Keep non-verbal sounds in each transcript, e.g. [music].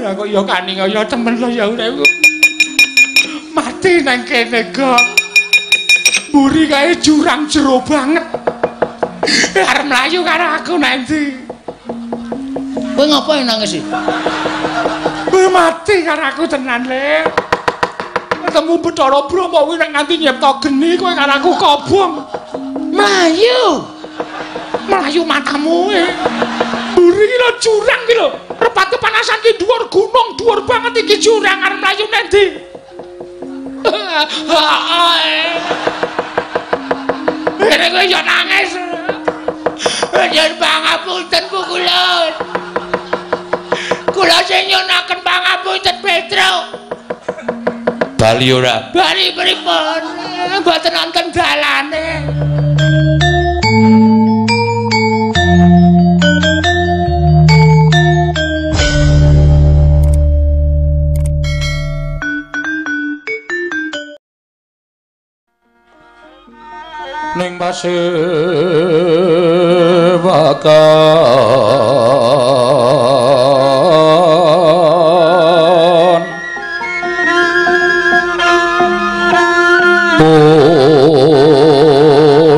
Ya kok ya temen lho ya urip. Mati nang kene kok. Mburi kae jurang jero banget. Arep mlayu karo aku nanti. Kowe ngapain nangis sih? Kowe mati karo aku tenan, Le. Ketemu Bathara Brahma kuwi nek nganti nyipta geni kowe karo aku kobong. Mlayu. Mlayu matamu e. Mburi ki lho jurang ki lho. Repate panasan ki dhuwur gunung, dhuwur banget iki jurang arep mlayu nendi. Ini gue yo nangis. Nyen pangapunten Bu kula. Kula sing nyunaken pangapunten Petro. Bali ora. Bali pripun? Mboten wonten dalane. Ning pasewakan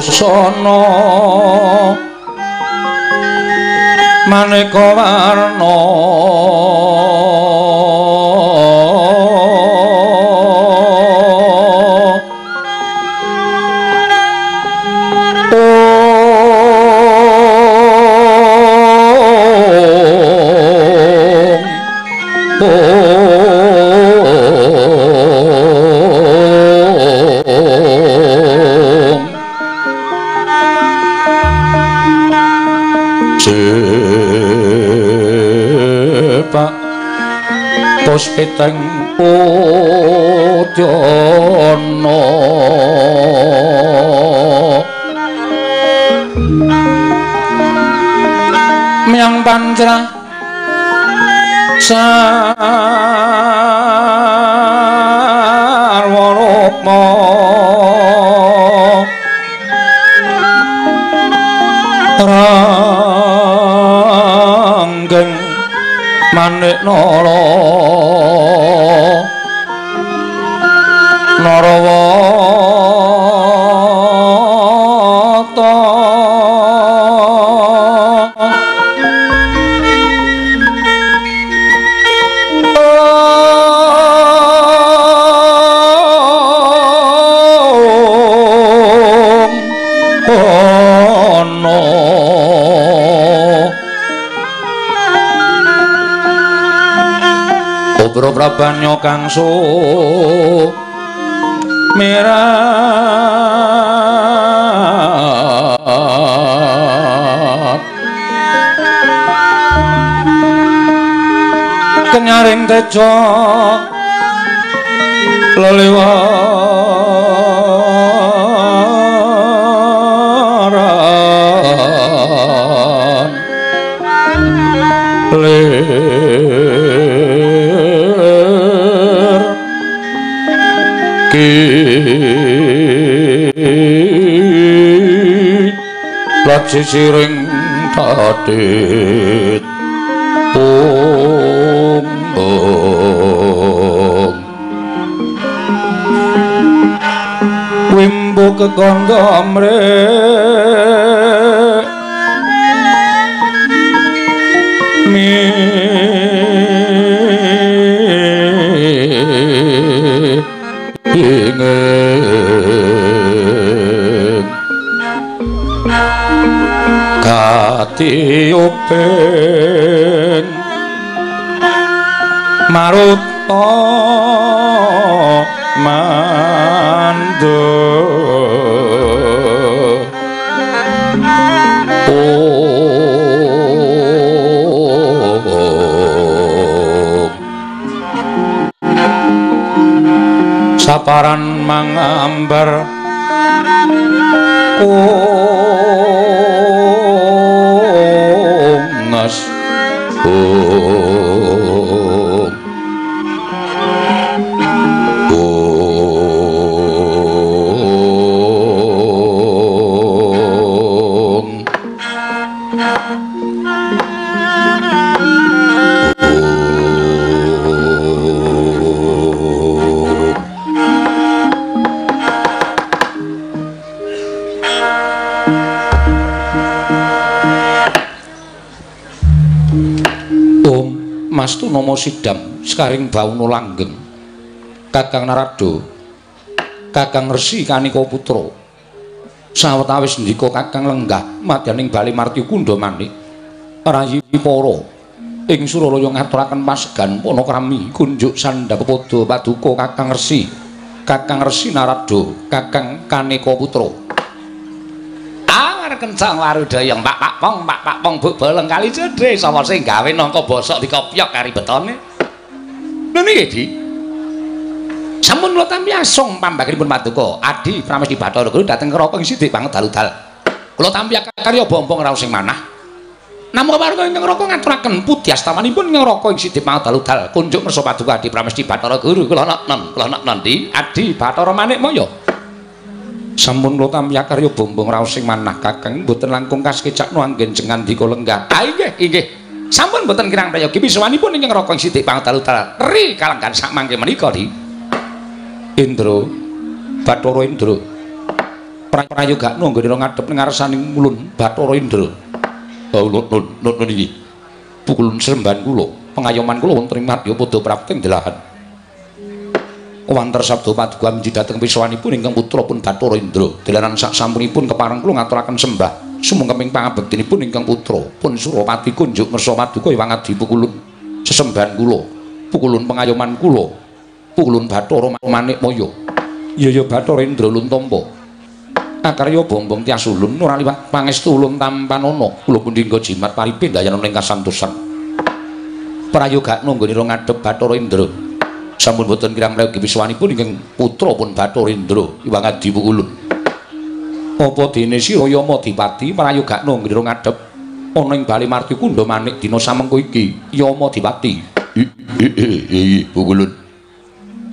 Busana maneka warna puspiteng putyana Miang pancrah sarwarupma ranggeng manik nara Prabanyo kang su mirat kenyaring tejo leliwaran. Lir laci siring tadit. Om om. Wimbo kekondo amrek kati upin maruta mandu Oh. Saparan mangambar Ungas Mastu Nomo Sidam sekaring Bauno Langgeng. Kakang Narado Kakang Resi Kaniko Putra sawetawis ndika Kakang lenggah madyaning Bali Marti Kunda Manik. Rayi Para ing Suralaya ngaturaken pasegan Panakrami kunjuk sandhapada paduka Kakang Resi. Kakang Resi Narado Kakang Kaniko Putra Kencang warudaya Pak Pak Pong Pak Pak Pong buk boleng kali jedhe sapa sing gawe nangka bosok dikopyok kari betone. Lha niki Di. Sampun kula tampi asung pambagenipun paduka Adi Pramesti Bathara Guru dateng kerapa ing sithik banget dalu-dal. Kula tampi karya bombong raos sing manah. Namung warga ingkang raka ngaturaken pudi astamanipun ingkang raka ing sithik banget dalu-dal kunjuk mersa paduka Adi Pramesti Guru kula non kula non di Adi Bathara Manik Moyo. Sampun kula tampi karya bombong raos sing manah Kakang mboten langkung kaskecak nuanggen jengan dika lenggah. Ah inggih, inggih. Sampun boten kirang prayogi pisuwanipun ingkang ing sithik pangatal-utal. Ri kalenggan sak mangke menika, Di. Indra Bathara Indra prayoga nunggone ngadhep ning ngarsaning mulun Bathara Indra. Oh nun nun iki. Pukulun seremban kula, pengayoman kula wonten ing madya padha prapting delahan. Wanter sabda paduka menji dhateng pisuwanipun ingkang putra pun Bathara Indra. Delanan sak sampunipun kepareng kula ngaturaken sembah sumangga pangabektinipun ingkang putra pun Suropati kunjuk mersa paduka wangadi pukulun sesembahan kula. Pukulun pengayoman kula. Pukulun Bathara Manik Maya. Iya ya Bathara Indra Luntampa. Akarya bombong tias ulun ora liwat pangestu ulun tampanana. Kula pundhingga jimat paripin dayana ing kasantosan. Prayoga nunggone ngadhep Bathara Indra. Sampun boten kirang prayogi wiswanipun ingkang putra pun Bathara Indra iwang adi pukulun. Apa dene sira Yama Dipati prayoga nunggone ro ngadhep ana ing Bali Marti Kunda manik dina samengko iki Yama Dipati. Iya pukulun.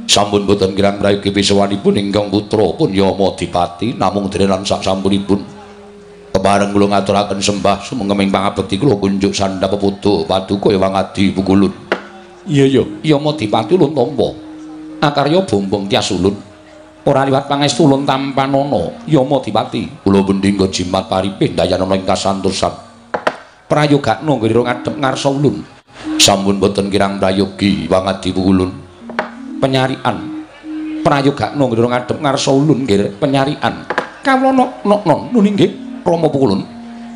sampun boten kirang prayogi pisawanipun ingkang putra pun Yama Dipati namung derenan sak sampunipun kebareng kula ngaturaken sembah sumenging pangabekti kula kunjuk sandhap peputu paduka ewang adi pukulun iya iya. Yama Dipati ulun tampa akarya bombong tias ulun ora liwat pangestu ulun tampanana Yama Dipati. Kula bendingga jimat paripin dayanana ing kasantosan. Prayoga nggone ngadhep ngarsa ulun. Sampun boten kirang prayogi wang adi pukulun penyarian. Prayoga nggih ngadhep ngarsa ulun nggih penyarian. Kawula nok nok nuni nggih rama pukulun.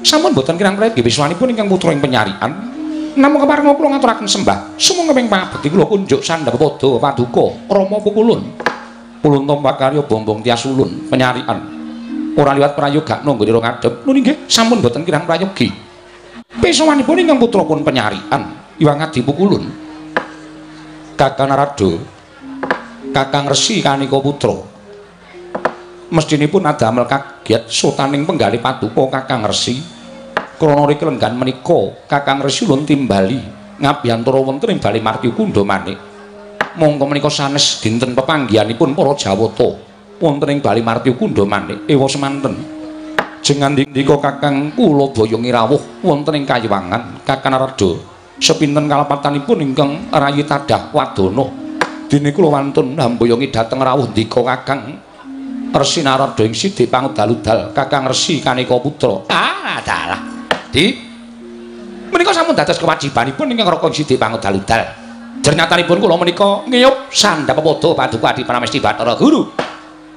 Sampun boten kirang prayogi wiswanipun ingkang putra ing penyarian namung kepareng kula ngaturaken sembah? Sumangga ping pangabekti kula kunjuk sandhap padha paduka rama pukulun ulun tompak karya bombong tias ulun penyarian. Ora liwat prayoga nggih ngadhep nuni nggih sampun boten kirang prayogi. Pisawanipun ingkang putra pun penyarian iwang adi pukulun Kakang Narado Kakang Resi Kanika Putra. Mestinipun adamel kaget sotaning penggali paduka Kakang Resi. Krana riki lenggan menika Kakang Resi ulun timbali ngabiyantara wonten ing Bali Marti Kunda Manik. Monggo menika sanes dinten pepanggihanipun para Jawata wonten ing Bali Marti Kunda Manik ewa semanten. Jengan ndika Kakang kula daya ngirawuh wonten ing Kayiwangan Kakang Narada sepinten kalepatanipun ingkang rayi tadah wadana dene kula wantun hamboyongi dhateng rawuh ndika Kakang Resi Narada ing Sidhi Pangudaludal Kakang Resi Kanika Putra. Ah, dalah. Di. Menika sampun dados kewajibanipun ingkang raka Sidhi Pangudaludal. Jernyatanipun kula menika ngiyup sandhap padha paduka Adi Pramesti Bathara Guru.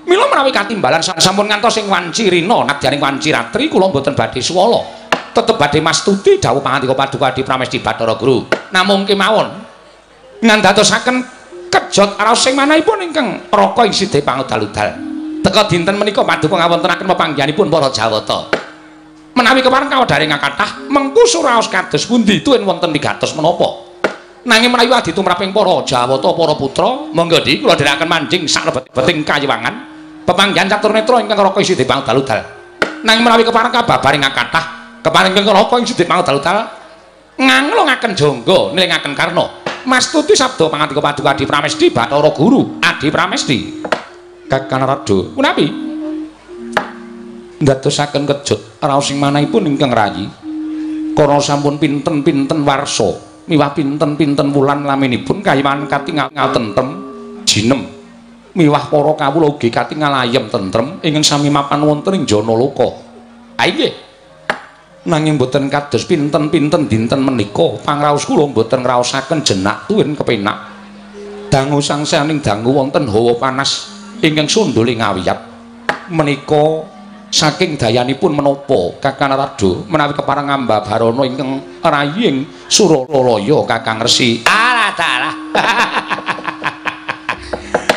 Mila menawi katimbalan sampun ngantos ing wanci rina nadyaning wanci ratri kula mboten badhe swala. Tetep badhe mastuti dawuh pangandika paduka Adi Pramesti Bathara Guru. Namung kemawon ngandhatosaken kejot raos sing manahipun ingkang raka ing sidhe pangudal-udal. Teka dinten menika paduka ngawontenaken pepanggihanipun para Jawata. Menawi kepareng kawedharing kathah mengku suraos kados pundi tuwin wonten wigatos menapa? Nanging menawi adi tumraping para Jawata para putra, monggo di kula dherekaken manjing sak lebet-beting kayiwangan. Pepanggihan catur netra ingkang raka ing sidhe pangudal-udal. Nanging menawi kepareng kababaring kathah, kepareng ingkang raka ing sidhe pangudal-udal nganglongaken jangga nilingaken karna mastuti sabda pangandika paduka Adi Pramesti Bathara Guru Adi Pramesti Kakang Rada punapi ndadosaken kejut raos sing manahipun ingkang rayi. Kana sampun pinten-pinten warsa miwah pinten-pinten wulan laminipun kayiman katingal tentrem jinem. Miwah para kawula ugi katingal ayem tentrem ingkang sami mapan wonten ing jana loka. Ha inggih. Nanging boten kados pinten-pinten dinten menika pangraos kula boten ngraosaken jenak tuwin kepenak. Dangu sangsaning dangu wonten hawa panas ingkang sunduling ngawiyat menika saking dayanipun menapa Kakang Rado menawi keparang ngamba barana ingkang raying Suralaya Kakang Resi alah dalah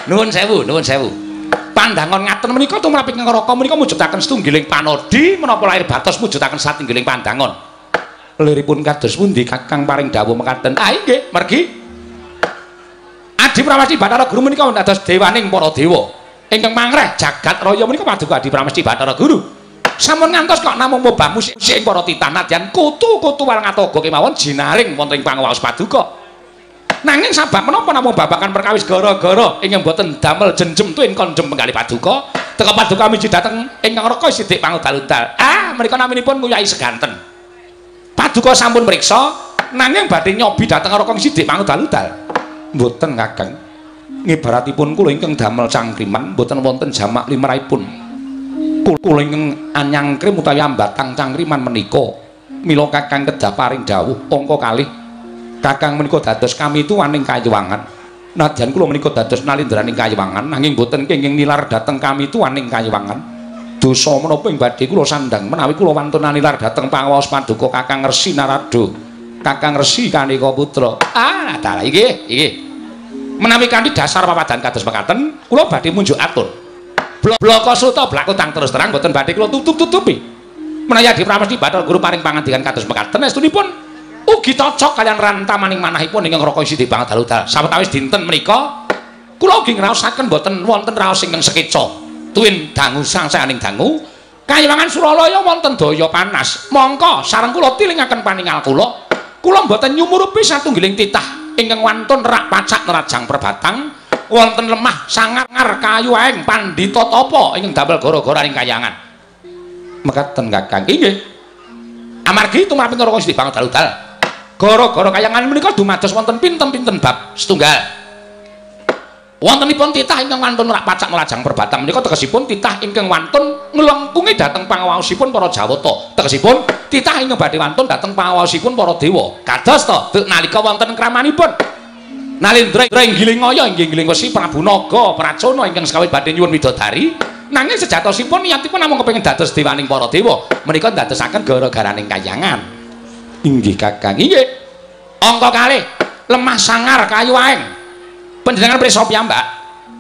nuwun sewu nuwun sewu pandangan ngaten menika tumraping ngraka menika mujudaken setunggiling panodi menapa lahir batos mujudaken satunggiling pandangan. Liripun kados pundi Kakang paring dawuh mekaten? Ah nggih, mergi. Adi Pramesti Bathara Guru menika dados dewaning para dewa. Ingkang mangreh jagat raya menika paduka Adi Pramesti Bathara Guru. Sampun ngantos kok namung mobamu sing para titan nadyan kutu-kutu wal ngatoga kemawon jinaring wonten ing pangawas paduka. Nanging sabab menapa namung babakan perkawis gara-gara ingkang boten damel jenjem tuwin konjem penggali paduka, teka paduka miji dateng ingkang raka sithik pangudal-udal. Ah, menika naminipun nguyai seganten. Paduka sampun mriksa nanging badhe nyobi dateng raka sithik pangudal-udal. Mboten Kakang. Ngibaratipun kula ingkang damel cangkriman mboten wonten jamak limrahipun. Kula ingkang anyangkrim utawi ambatang cangkriman menika mila Kakang kedah paring dawuh angka kalih Kakang menika dados kami tuwaning kayuwangan. Nadyan kula menika dados nalindraning kayuwangan nanging boten kenging nilar dhateng kami tuwaning kayuwangan. Dosa menapa ing badhe kula sandang menawi kula wantun nilar dhateng pangawas paduka Kakang Resi Narado. Kakang Resi Kanika Putra. Ah, dalah iki, iki. Menawi kanthi dasar papadan kados mekaten, kula badhe munjuk atur. Bloko suta blaku tang terus terang boten badhe kula tutup-tutupi. Menawi Adi Pramesti Bathara Guru paring pangandikan kados mekaten estunipun ugi cocok kalian rantamaning manahipun ingkang raka isi banget daludal sawetawis dinten menika kula ugi ngraosaken boten wonten raos ingkang sekeca. Tuwin dangu sangsaning dangu. Kayiwangan Suralaya wonten daya panas. Mongko sareng kula tilingaken paningal kula kula boten nyumurupi satunggiling titah ingkang wantun rak pacak nerajang perbatang wonten lemah sangar kayu aeng pandita tapa ingkang damel gara-gara ing kayangan. Mekaten kakang inggih. Amargi tumraping karo Gusti banget daludal gara-gara kayangan menika dumados wonten pinten-pinten bab setunggal. Wontenipun titah ingkang wantun rak pacak melajang perbatang menika tegesipun titah ingkang wantun nglengkungi dhateng pangawaosipun para Jawata. Tegesipun titah ingkang badhe wantun dhateng pangawaosipun para dewa. Kados to nalika wonten kramanipun? Nalindra inggiling ngaya inggih inggiling wesi Prabu Naga Pracana ingkang sekawit badhe nyuwun widodari. Nanging sejatosipun niyatipun namung kepengin dados dewaning para dewa. Menika ndadosaken gara-garaning kayangan. Inggih kakang. Inggih. Angka kalih lemah sangar kayu aeng panjenengan prisa piyambak.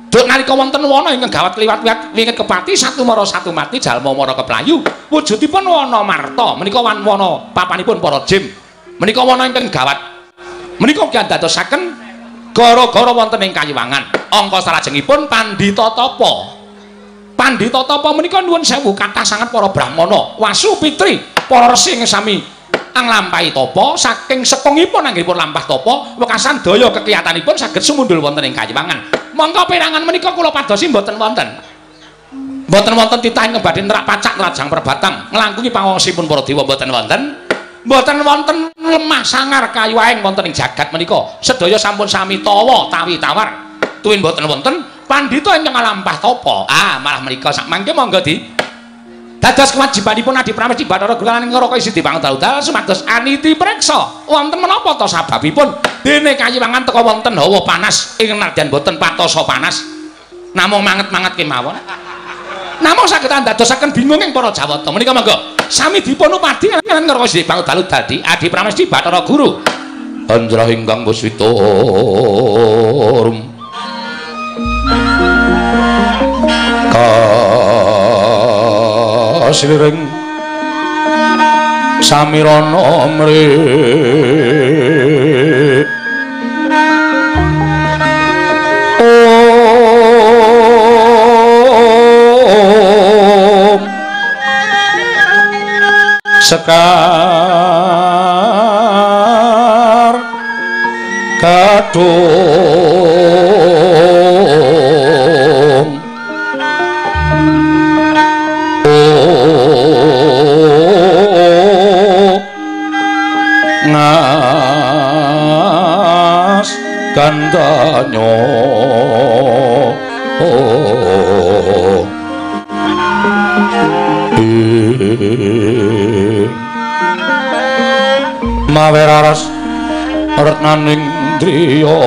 Duk nalika wonten wana ingkang gawat kliwat-kliwat wingit kepati satu mara satu mati jalma mara keplayu wujudipun wana marta menika wana papanipun para jim. Menika wana ingkang gawat. Menika ki dadosaken gara-gara wonten ing kayiwangan angka salajengipun pandita tapa pandita tapa menika nuwun sewu kathah sanget para brahmana. Wasu pitri para resi sami nglampahi tapa saking sepengipun anggenipun lampah tapa wekasan daya kekiyatanipun saged sumundul wonten ing kayiwangan mongko perangan menika kula padosi mboten wonten. Mboten wonten titah ing badhe nerak pacak nerajang perbatang nglangkungi pangosipun para dewa mboten wonten. Mboten wonten lemah sangar kayu aeng wonten ing jagat menika. Sedaya sampun sami tawa tawi tawar. Tuwin mboten wonten pandhita ingkang lampah tapa ah malah menika sak mangke monggo di Dados kewajibanipun Adi Pramesti Bathara Guru lan ngroko isi dibangun dalu-dalu sumados aniti preksa. Wonten menapa to sababipun? Dene kayiwangan teka wonten hawa panas ing nadyan boten patosa panas. Namung manget-manget kemawon. Namung saged andadosaken bingung ing para Jawata. Menika monggo sami dipun upadi lan ngroko isi dibangun dalu dadi Adi Pramesti Bathara Guru. Anjra ingkang muswita sliring samirana mrih sekar gandanyo maweraras retnaning driya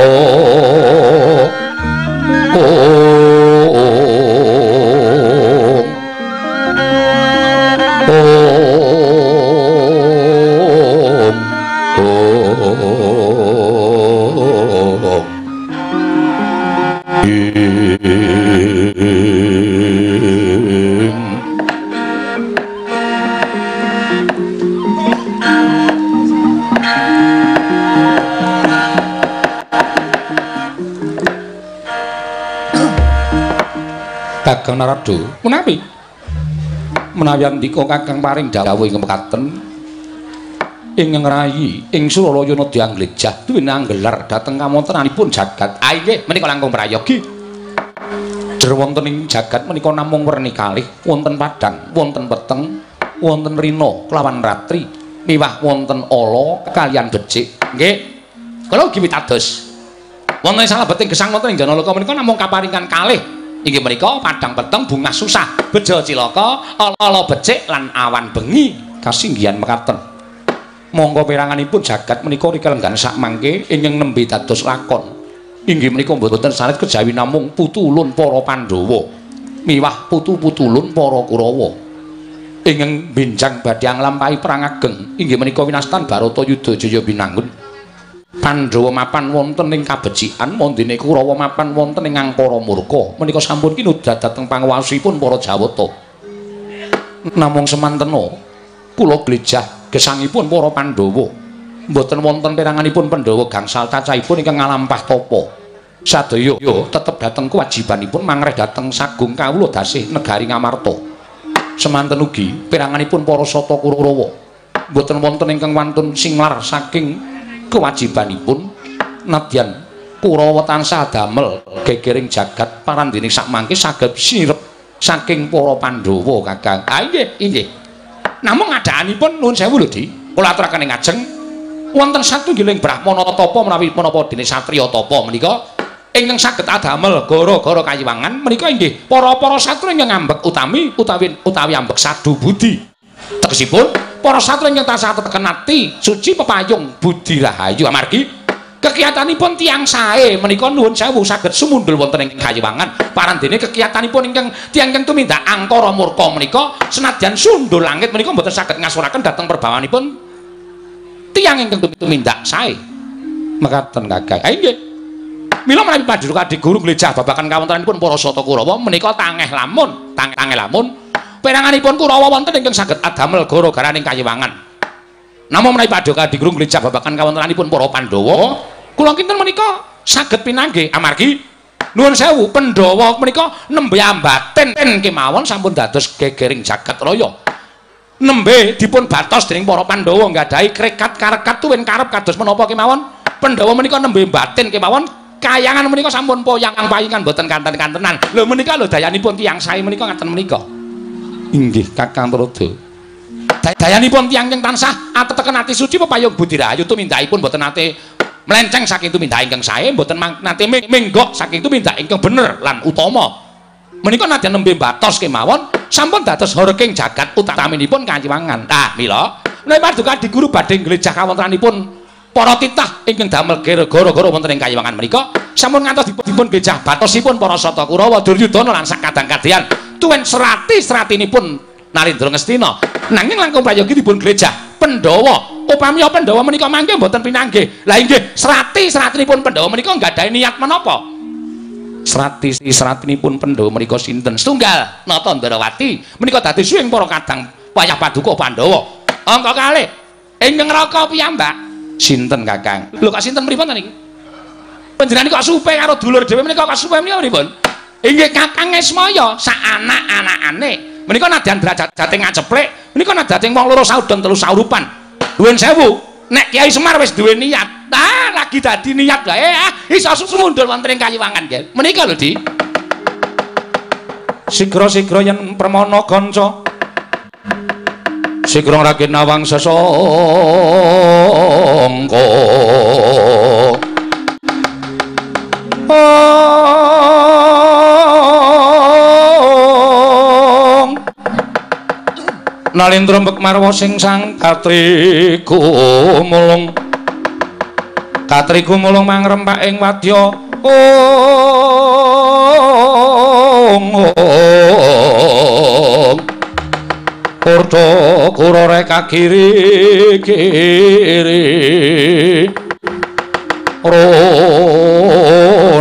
Kakang Narado. Menawi? Menawi andika Kakang paring dawuh ing mekaten ing ngrayi ing Suralaya Nadya Anglejah duwe anggelar dhateng kamontenanipun jagat. Ah nggih, menika langkung prayogi. Jer wonten ing jagat menika namung werni kalih, wonten padang, wonten peteng, wonten rina kelawan ratri, miwah wonten ala kalian becik. Nggih. Kula ugi pitados. Wonten salah beting gesang wonten ing Janalaka menika namung kaparingan kalih Inggih menika padang peteng bunga susah, bejo cilaka, ala-ala becik lan awan bengi kasinggihan mekaten. Monggo peranganipun jagat menika rikelenggan sak mangke ingkang nembe dados lakon. Inggih menika mboten sanes kejawi namung putulun para Pandhawa. Miwah putu-putulun para Kurawa. Ingkang benjang badhe nglampahi perang ageng inggih menika winastan Barata Yudha Jaya binangun. Pandhawa mapan wonten ing kabecikan, mondene Kurawa mapan wonten ing angkara murka. Menika sampun kinudrat dhateng panguwasipun para Jawata. Namung semantena kula glejah gesangipun para Pandhawa. Mboten wonten peranganipun Pandhawa gangsal cacahipun ingkang ngalampah tapa. Sadaya tetep dhateng kewajibanipun mangreh dhateng sagung kawula dasih negari Ngamarta. Semanten ugi peranganipun para Sata Kurawa. Mboten wonten ingkang wantun singlar saking kewajibanipun nadyan Kurawa tansah damel gegering jagat parandene sak mangke saged sirep saking para Pandhawa Kakang. Ah nggih, nggih. Namung adaanipun nuwun sewu lho, Di. Kula aturaken ing ajeng wonten satunggiling brahmana tapa menawi menapa dene satriya tapa menika ingkang saged adamel gara-gara kayiwangan menika inggih para-para satru ingkang ngambek utami utawi utawi ambek sadu budi. Tegesipun para satru ingkang tansah teken ati suci pepayung. Budi rahayu amargi. Kekiyatanipun tiang sae menika nuwun sewu saged sumundul wonten ing kayiwangan parandene kekiyatanipun ingkang tiang ingkang tumindak angkara murka menika senadyan sundul langit menika mboten saged ngasuraken dhateng perbawanipun. Tiang ingkang tumindak sae. Mekaten kakang ha nggih. Mila menawi panjenengan adik guru glejah babakan kawontenanipun para sata kurawa menika tangeh lamun tangeh lamun peranganipun Kurawa wonten ingkang saged adamel gara-garaning kayiwangan. Namung menawi padoka digrung glecak babakan kawontenanipun para Pandhawa, kula kinten menika saged pinanggih amargi nuwun sewu Pandhawa menika nembe ambaten kemawon sampun dados gegering jagat raya. Nembe dipun batos dening para Pandhawa nggadahi krekat karekat tuwin karep kados menapa kemawon. Pandhawa menika nembe batin kemawon kayangan menika sampun poyang payingan boten kanten-kantenan. Lho menika lho dayanipun tiyang sae menika ngaten menika. Inggih Kakang Trada. Dayanipun tiyang ing tansah ateten ati suci pepayung budi rahayu tumindakipun boten nate melenceng saking tumindak ingkang sae mboten nate menggok saking tumindak ingkang bener lan utama. Menika nadyan nembe batos kemawon sampun dados horking jagat utaminipun kanciwangan. Nah, mila menawi paduka di guru badhe nglejah kawontenanipun para titah ingkang damel gara-gara wonten ing kayiwangan menika sampun ngantos dipun glejah batosipun para sata Kurawa Duryudana lan sak kadang-kadang tuwen serati seratinipun Narendra Ngastina. Nanging langkung prayogi dipun gereja Pandhawa. Upami Pandhawa menika mangke mboten pinanggih. La inggih serati seratinipun Pandhawa menika nggadahi niat menapa? Serati seratinipun Pandhawa menika sinten? Setunggal Nata Ndarawati menika dadi suwing para kadang wayah paduka Pandhawa. Angka kalih ingkang raka piyambak. Sinten Kakang? Lho kok sinten pripun niki? Panjenengan kok supe karo dulur dhewe menika? Kok supe menika pripun inggih Kakang Esmaya sak anak-anakane menika nadyan derajate ngaceplek menika nadyan wong loro saudon telu saurupan. Duwen sewu. Nek Kiai Semar wis duwe niat. Ta lagi dadi niat wae ah. Iso sumundul wonten ing kayiwangan nggih. Menika lho Di. Sigra-sigra yen permana kanca Sigra rakin nawang sesongko nalindra mbekmarwa sing sang katri gumulung katri gumulung mangrempak ing wadya. Ong ong Urdo kurore kagiri kiri. Ro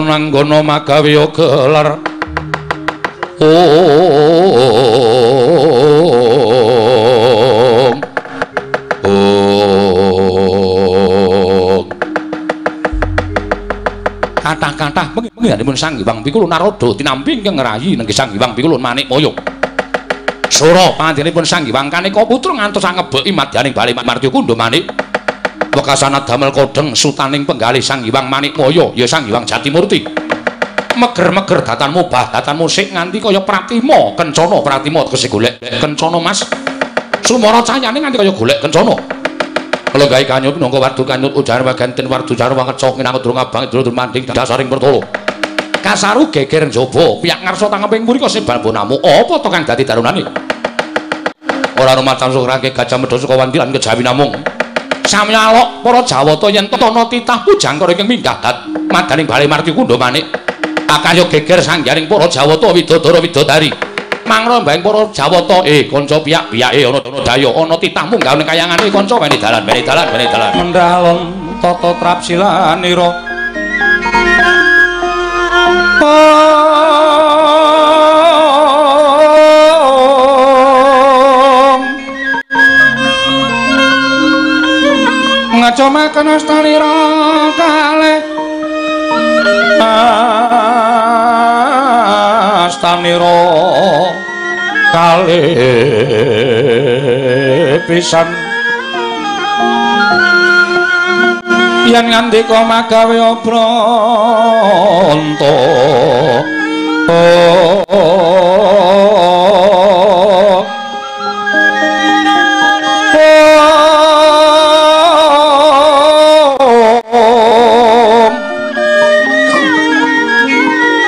nanggono magawe gelar Om Kata-kata bengi-bengi dipun Sang Hyang Pikulun Naroda tinampi ingkang ngrayi nengge Sang Hyang Pikulun Manik Moyo. Sura panjenenganipun Sang Hyang Kanika putra ngantos angebeki madyaning Bali Martya Kundha Manik. Wekasana damel kodeng sutaning penggalih Sang Hyang Manik Moyo ya Sang Hyang Jatimurti. Meger-meger datan mubah datan musik nganti kaya pratima kencana pratima tegese golek kencana Mas. Sumara cahayane nganti kaya golek kencana. Kala gawe kanyut nangka wardu kanyut ujar waganten wardu jar wangeca kinanget durung abang durung manding dasaring pertolo. Kasaru geger njaba piyak ngarsa tangeping mriko sebal bonamu apa to kang dadi darunane? Ora rumacan sukrake gajah medha saka wandilan kejawi namung. Sami alok para Jawata yen tono titah pujang karo ingkang minggah dat madaning Bali Marti Kundha manik. Akayo geger sanggaring para Jawata widodara widodari. Mangro mbahing para Jawata eh kanca piyak-piyake ana ana daya ana titah munggah ning kayangane kanca wene dalan wene dalan wene dalan. Mendhalon tata trapsilanira. Ngacomaken astanira kalih astanira kalih pisan. Yen ngandika magawe obranta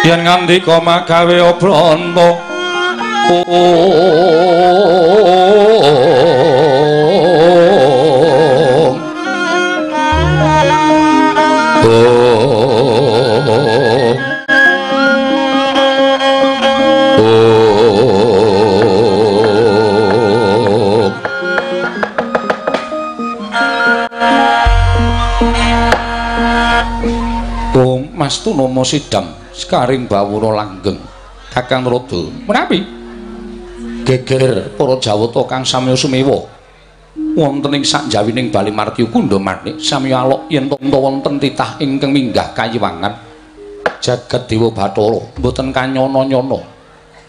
yen ngandika magawe obranta Om Om Om Om Mas Tunomo Sidam Sekaring Bawura Langgeng. Kakang Rodo Menapi geger para Jawata kang samya sumewa. Wonten ing sakjawining Bali Martya Kundha Manik samya alok yen to wonten titah ingkang minggah kayiwangan. Jagat Dewa Bathara mboten kanyana-nyana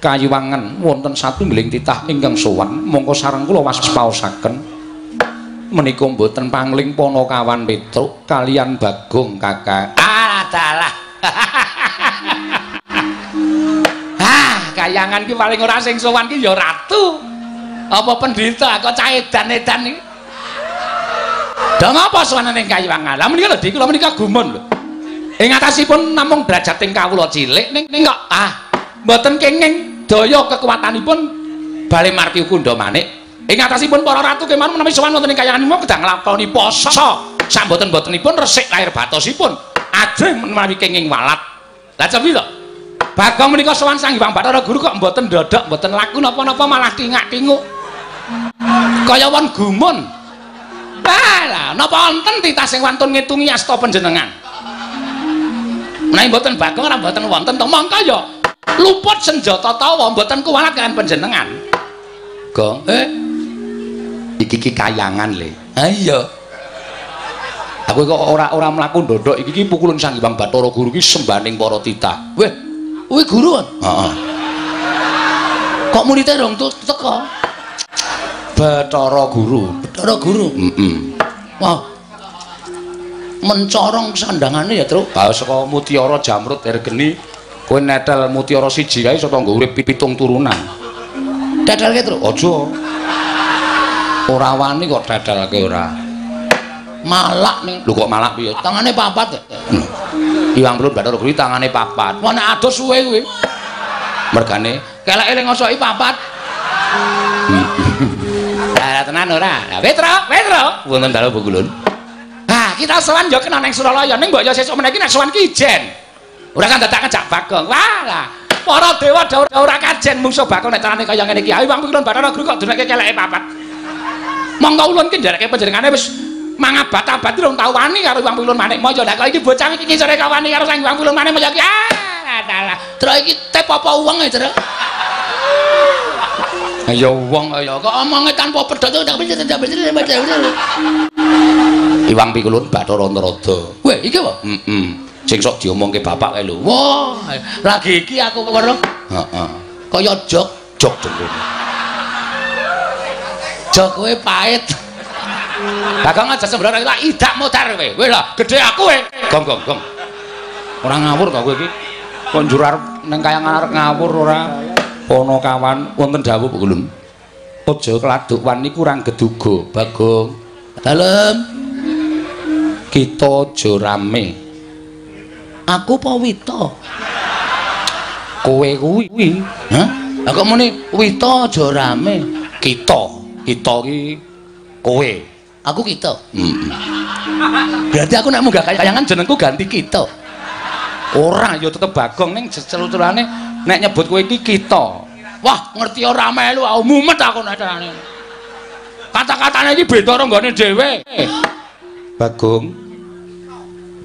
kayiwangan wonten satunggiling titah ingkang sowan mongko sareng kula waspaosaken. Menika mboten pangling Panakawan Petruk kalian Bagong Kakang Alah dalah. [laughs] Kayangan ki paling ora sing sowan ki ya ratu. Apa pendhita kok cah edan-edan iki? Dong apa sowanane ning kayangan? Lah menika lho Dik, kula menika gumun lho. Ing atasipun namung derajat ing kawula cilik ning ning kok ah mboten kenging daya kekuatanipun Bali Marti Kundha Manik. Ing atasipun para ratu kemawon menawi sowan wonten ing kayanganipun kedang nglakoni poso. Sak mboten-mbotenipun resik lahir batosipun. Ajeng menawi kenging walat. Lah cepi to? Bagong menika sowan Sang Hyang Bathara Guru kok mboten ndodok, mboten laku napa-napa malah tingak-tinguk. Kaya wong gumun. Lah, napa wonten titah sing wantun ngitungi asta panjenengan? Menawi mboten Bagong ora mboten wonten to mongko ya luput senjata tawa mboten kuwalat kalian panjenengan. Gong Eh, iki iki kayangan le ha iya. aku kok ora ora mlaku ndodok iki iki pukulan Sang Hyang Bathara Guru iki sembaning para titah Weh, kuwi guru kan? heeh Kok muridé dong tuh teko? Bathara Guru Bathara Guru. heeh Wah. Mencorong sandangane ya, Truk. Bae saka Mutiara Jamrut Ergeni kowe netel Mutiara siji kae iso tanggo urip pitung turunan Dadalke, Truk. aja ora wani kok dadalke ora Malak ning lho kok malak piye tangane papat ya. Iwang Belun Bathara Guru tangane papat Wah nek ados suwe kuwi. mergane Keleke ning ngosoki papat. [laughs] tenan ora. Lah Petro, Petro. Wonten dalu Bukulun. Ah, kita sowan yo kena ning Suralaya ning mbok yo sesuk meneh iki nek sowan ki ijen. Ora kan dadak ngejak Bagong. Walah. Para dewa ora kajen mungsuh Bagong nek carane kaya ngene iki. Ayo Wang Bukulun Bathara Guru kok duneke keleke papat. Monggo ulun ki ndereke panjenengane wis mangabat-abat rong tau wani karo Wang Bukulun Manik Moyo. Lah kok iki bocah iki ngisore kawani karo Sang Wang Bukulun Manik Moyo iki. Ah, dalah. Terus iki tep apa [laughs] wong e, Terus. Ya wong kaya kok omonge tanpa pedhot tak bener tak bener. Iwang Pikulun Bathara Narada. Weh, iki apa? Heeh. Sing sok diomongke bapak kae lho. Wah, lagi iki aku weruh. Heeh. Kaya jok, jok dengkul. Jok kowe pait. Bagong aja sembrono lah idak motor kowe. Weh lah, gedhe aku kowe. Gong gong gong. Ora ngawur to kowe iki. Kok njur arep ning kayangan arep ngawur ora? Pono kawan wonten dawuh Kulun. Aja kladuk wani kurang geduga, Bagong. Dalem. Kita aja rame. Aku apa Wita? Kowe kuwi. Hah? Lah kok muni Wita aja rame. Kita, kita iki kowe. Aku kita. Heeh. Berarti aku nek munggah kayangan jenengku ganti kita. Ora ya tetep Bagong ning celuturane nek nyebut kowe iki kita. Wah, ngerti ora melu aku mumet aku nek carane. Kata-katane iki beda karo dhewe. Bagong.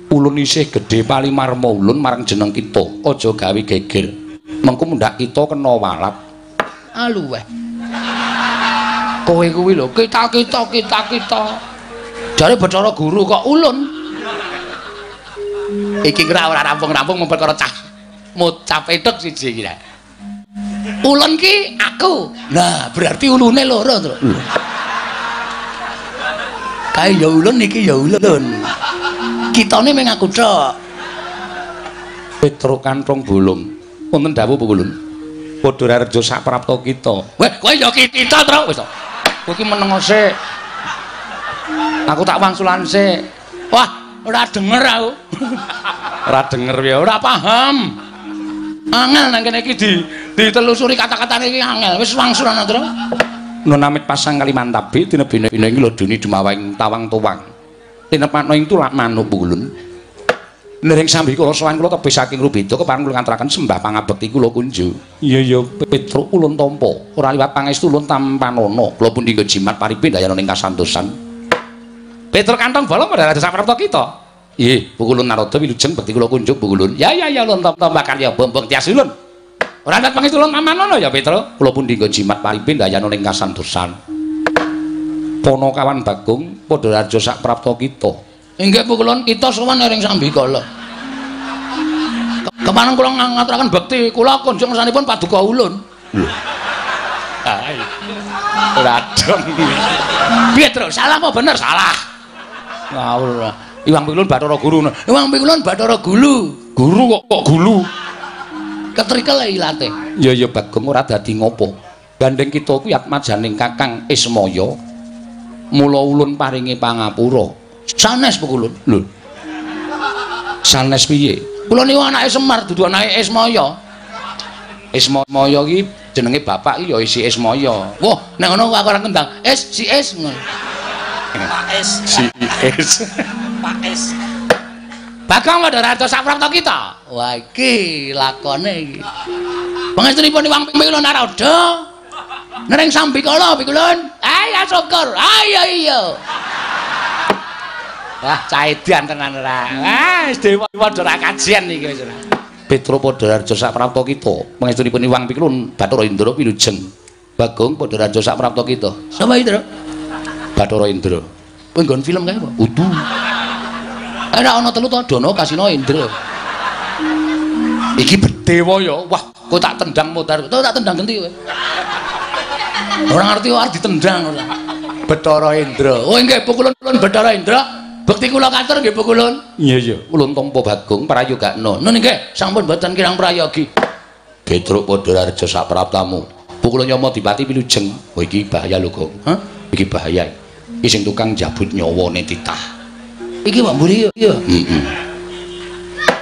Ulun isih gedhe pali marma ulun marang jeneng kita. Aja gawe geger. Mengko mundak kita kena walap. Alu weh. Kowe kuwi lho, kita-kita kita-kita. Jare Bathara Guru kok ulun. Iki ora ora rampung-rampung memperkara cah mocap edok siji iki ulun ki aku. Nah berarti ulune loro to kae ya ulun iki ya ulun. Kitane meng aku tok. Petro kantong bolong wonten dawuh Bu Ulun. Padha rejo sak prapta kita. Weh kowe ya kita to wis kowe iki meneng sik? Aku tak wangsulan sik. Wah ora denger aku. [laughs] Ora denger ya ora paham. Angel nang kene iki di ditelusuri kata-katane iki angel. Wis wangsulan to Nunamit pasang kali mantabi tinebine-bine iki lho duni dumawing tawang tuwang tinepakno ing tulak manuk bulun Nering sambi kula sowan kula tebih saking Rubeda kepareng kula nganturaken sembah pangabekti kula kunju. Iya iya Petruk ulun tampa, ora liwat pangestu ulun tampanono. Kula pun dinggo jimat paripin dayana ning kasantosan. Petruk kantong bolong padha sak prapta kita. Nggih, pukulun naroda wilujeng bekti kula kunjuk pukulun. Ya ya ya lun tom-tom karya bombong tias ulun. Ora ndak pangis ulun amanono ya Petro. Kula pun dinggo jimat paripin dayana ning kasantosan. Pono kawan Bagong padha raja sak prapta kita. Inggih pukulun kita sowan ring Sambikala. Kemanang kula ngaturaken bekti kula kunjuk ngersanipun paduka ulun. Lho. Hai. Ora dong. Piye, Tru? Salah apa bener? Salah. Ngawur. Iwang Pikulun Bathara Guru. Iwang Pikulun Bathara Gulu. Guru kok kok gulu. Ketrikel ilate. Ya ya Bagong ora dadi ngopo. Gandeng kita kuwi atmajaning Kakang Ismaya. Mula ulun paringi pangapura. Sanes Pikulun. Lho. Sanes piye? Kula niku anake Semar dudu anake Ismaya. Ismaya iki jenenge bapak iki ya isi Ismaya. Wah, nek ngono aku ora kendang. Es si es ngono. Pak Es. Si Es. Pak Es. Bagong Madharata saprapta kita. Wah iki lakone iki. Pangestunipun Iwang Pikulun Narada. Nering Sambikala Pikulun. Ayo syukur. Ayo iya. Wah, caedan tenan ora. Wah, dewa padha ra kajian iki wis ora. Petro padha raja saprapta kita. Pangestunipun Iwang Pikulun Bathara Indra wilujeng. Bagong padha raja saprapta kita. Sapa Indra? Bathara Indra. Kowe nggon film kae apa? Udu. Enak ana telu to Dono Kasino Indra. Iki bedewa ya. Wah, kok tak tendang motor. Kok tak tendang genti kowe. Ora ngerti arep ditendang ora. Bathara Indra. Oh nggih pukulun Bathara Indra. Bekti kula katur nggih pukulun. Iya iya. Ulun tampa Bagong prayogakna. Nun nggih sampun mboten kirang prayogi. Petruk padha raja sapraptamu. Pukulun Yama Dipati wilujeng. Oh iki bahaya lho, Gong. Hah? Iki bahaya. ising tukang jabut nyawane titah. Iki Pak Mburi ya. Heeh.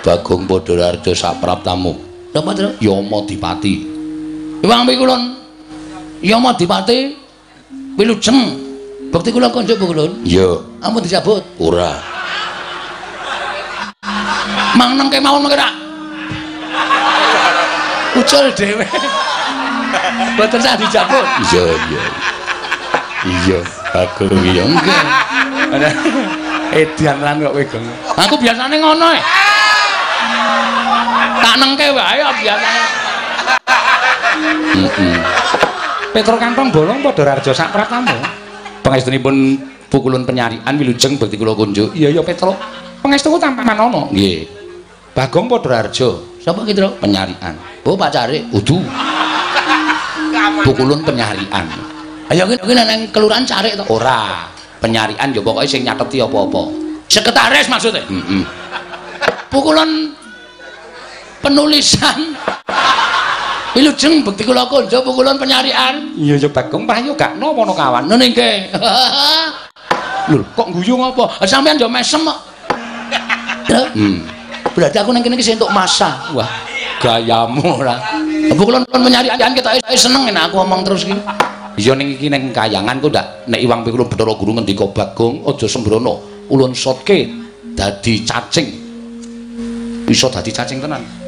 Bagong Padhararja sapraptamu. Napa, Tru? Yama Dipati. Iwang Pikulun. Yama Dipati wilujeng Bekti kula kanca Pukulun. Iya. Ampun dicabut. Ora. Mang neng kemawon mengke rak. Ucul dhewe. Mboten sak dicabut. Iya, iya. Iya, aku iya. Nggih. Edan lan kok kowe Aku biasane ngono e. Tak nengke wae biasane. Heeh. Petro kantong bolong padha rarjo sak pratamu. Pangestunipun pukulun penyarian wilujeng bekti kula kunjuk. Iya ya Petro. Pangestuku tampak manono. Nggih. Bagong padha rarjo Sapa ki, Tru? penyarian. Oh, pacare. Udu. [laughs] Pukulun penyarian. Ayo ki ki nang kelurahan Carik to. Ora. Penyarian ya pokoke sing nyateti apa-apa. Sekretaris maksudnya. Heeh. Pukulan penulisan. [laughs] Wilujeng bekti kula kanca pukulan penyarian. Iya ya Bagong prayo gak nopo kawan. Ngono nggih. [laughs] Lho, kok guyu ngopo? Sampeyan yo mesem kok. Hmm. Berarti aku nang kene iki entuk masa. Wah, gayamu ora. Pukulan penyarian kita seneng enak aku ngomong terus ki. Iya ning iki ning kayangan kok ndak nek Iwang Pikulun Bathara Guru ngendika Bagong aja sembrono. Ulun sotke dadi cacing. Bisa dadi cacing tenan.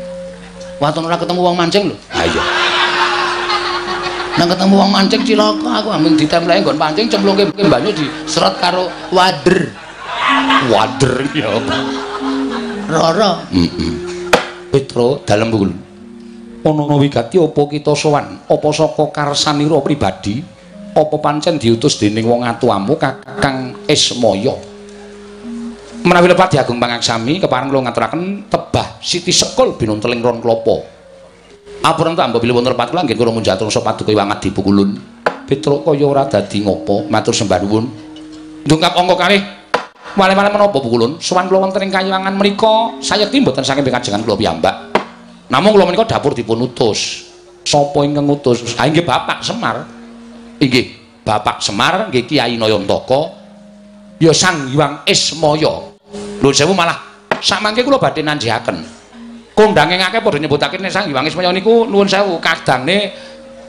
Waton ora ketemu wong mancing lho. Ha iya. Nang ketemu wong mancing cilaka aku ambing ditempleki nggon pancing cemplungke banyu diseret karo wader. Wader ya apa? Heeh. Petro dalem Pukul. Ana wigati apa kita sowan? Apa saka karsanira pribadi? Apa pancen diutus dening wong atuamu Kakang Ismaya? Menawi lepat diagung pangaksami kepareng kula ngaturaken tebah Siti Sekul binunteling ron klapa. Apuran ta mbok bilih wonten lepat kula nggih kula munjatur sapa paduka wangat dipukulun. Petro kaya ora dadi ngopo? Matur sembah nuwun. Ndungkap angka kalih Wale-wale menapa pukulun? Sowan kula wonten ing kayangan menika sayekti mboten saking pikajengan kula piyambak. Namung kula menika dapur dipun utus. Sapa ingkang ngutus? Ah inggih Bapak Semar. Inggih, Bapak Semar nggih Kiai Nayantaka. Ya Sang Hyang Ismaya. Lho sewu malah sakmangke kula badhe nanjihaken. Kondange ngake padha nyebutake nek Sang Hyang Ismaya niku nuwun sewu kadange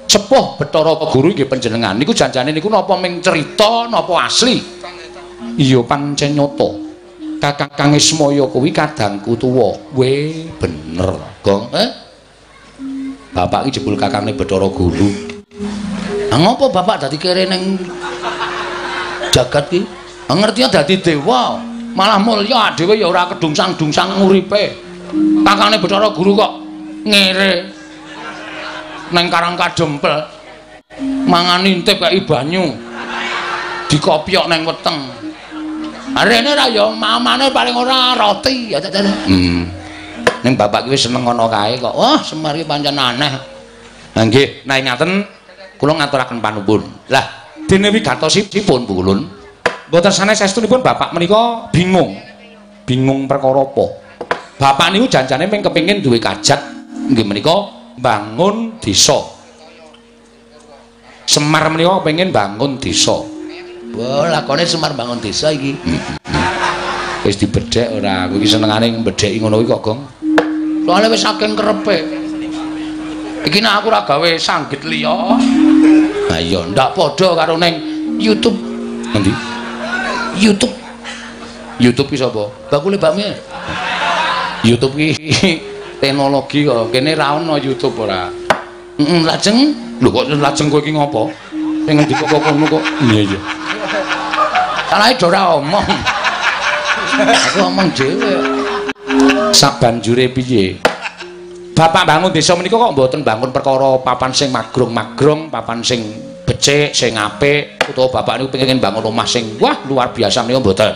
sepuh Bathara Guru nggih panjenengan. Niku janjane niku napa ming cerita napa asli? Iya pancen nyata. Kakang Ismaya kuwi kadangku tuwa. We bener, Gong. Eh? Bapak iki jebul kakangne Bathara Guru. Ah ngopo bapak dadi kere ning jagat ki? Ah ngerti dadi dewa. Malah mulya dhewe ya ora kedungsang-dungsang uripe. Kakane Bathara Guru kok ngere neng Karang Kadempel. Mangan intip kaya banyu. Dikopyok neng weteng. Arene ra ya mamane paling ora roti ya jane. Hmm. Ning bapak ki wis seneng ngono kae kok. Wah, Semar ki pancen aneh. Lah nggih, naik ngaten kula ngaturaken panuwun. Lah, dene wigatosipun Bu Kulun. Mboten sanes estunipun bapak menika bingung. Bingung perkara apa? Bapak niku janjane mung kepengin duwe kajat nggih menika bangun desa. Semar menika pengen bangun desa. Wah, lakone Semar bangun desa iki. Wis dibedhek ora, aku iki senengane mbedheki ngono kuwi kok, Gong. Soale wis saking kerepe. Iki nek aku ora gawe sanggit liya. Lah iya, Ndak padha karo ning YouTube. Endi? YouTube YouTube ki sapa? bakule bakmi. YouTube ki [laughs] teknologi kok. Kene ra ono YouTube ora. Heeh, lajeng Lho kok lajeng kowe iki ngopo? Sing ngendi kok ngono kok? Iya iya. salahe do ora omong. Aku omong dhewe. Sak banjure piye? Bapak bangun desa menika kok mboten bangun perkara papan sing magrong-magrong, papan sing becik, sing apik, utawa bapak niku pengen bangun omah sing wah luar biasa menika mboten.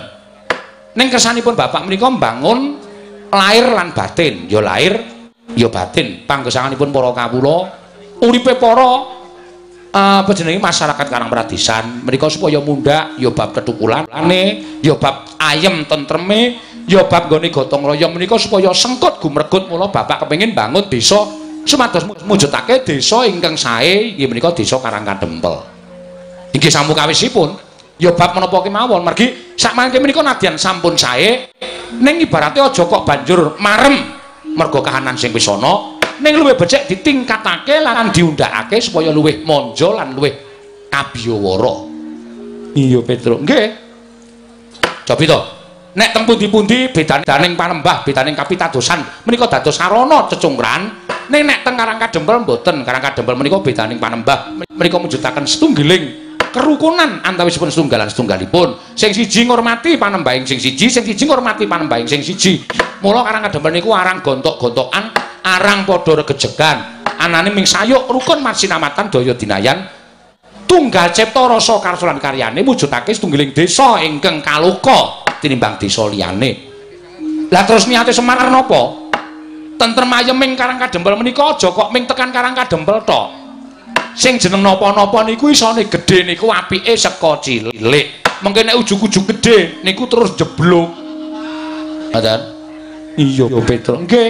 Ning kersanipun bapak menika mbangun lahir lan batin, ya lahir ya batin. Panggesanganipun para kawula uripe para apa jenenge masyarakat Karang Pradisan menika supaya mundhak ya bab ketukulane ya bab ayem tentreme ya bab gone gotong royong menika supaya sengkut gumregut mula bapak kepengin bangun desa sumados mujudake desa ingkang sae inggih menika desa Karang Kadempel inggih samukawisipun ya bab menapa kemawon mergi sakmangke menika nadyan sampun sae ning ibarate aja kok banjur marem mergo kahanan sing wis ana ning luwih becik ditingkatake lan diundhakake supaya luwih monjo lan luwih kabiyawara. Iya Petruk. Nggih. Cobi to. Nek teng pundi-pundi bedaning panembah, bedaning kapitadosan, menika dados sarana cecungkran. Ning nek teng Karang Kadempel mboten, Karang Kadempel menika bedaning panembah, menika mujudaken setunggiling kerukunan antawisipun setunggalan setunggalipun. Sing siji ngurmati panembahing sing siji, sing siji ngurmati panembahing sing siji. Mula Karang Kadempel niku arang gontok-gontokan, arang padha regejegan. Anane ming sayuk rukun marsinamatan daya dinayan tunggal cipta rasa karsa lan karyane mujudake setunggiling desa ingkang kaloka tinimbang desa liyane. Lah terus niate Semar napa? Tentrem ayeming Karang Kadempel menika aja kok ming tekan Karang Kadempel tok. Sing jeneng napa-napa niku isone gedhe niku apike saka cilik. Mengke nek ujug-ujug gedhe niku terus jeblok. Ngoten. Iya, Petruk. Nggih.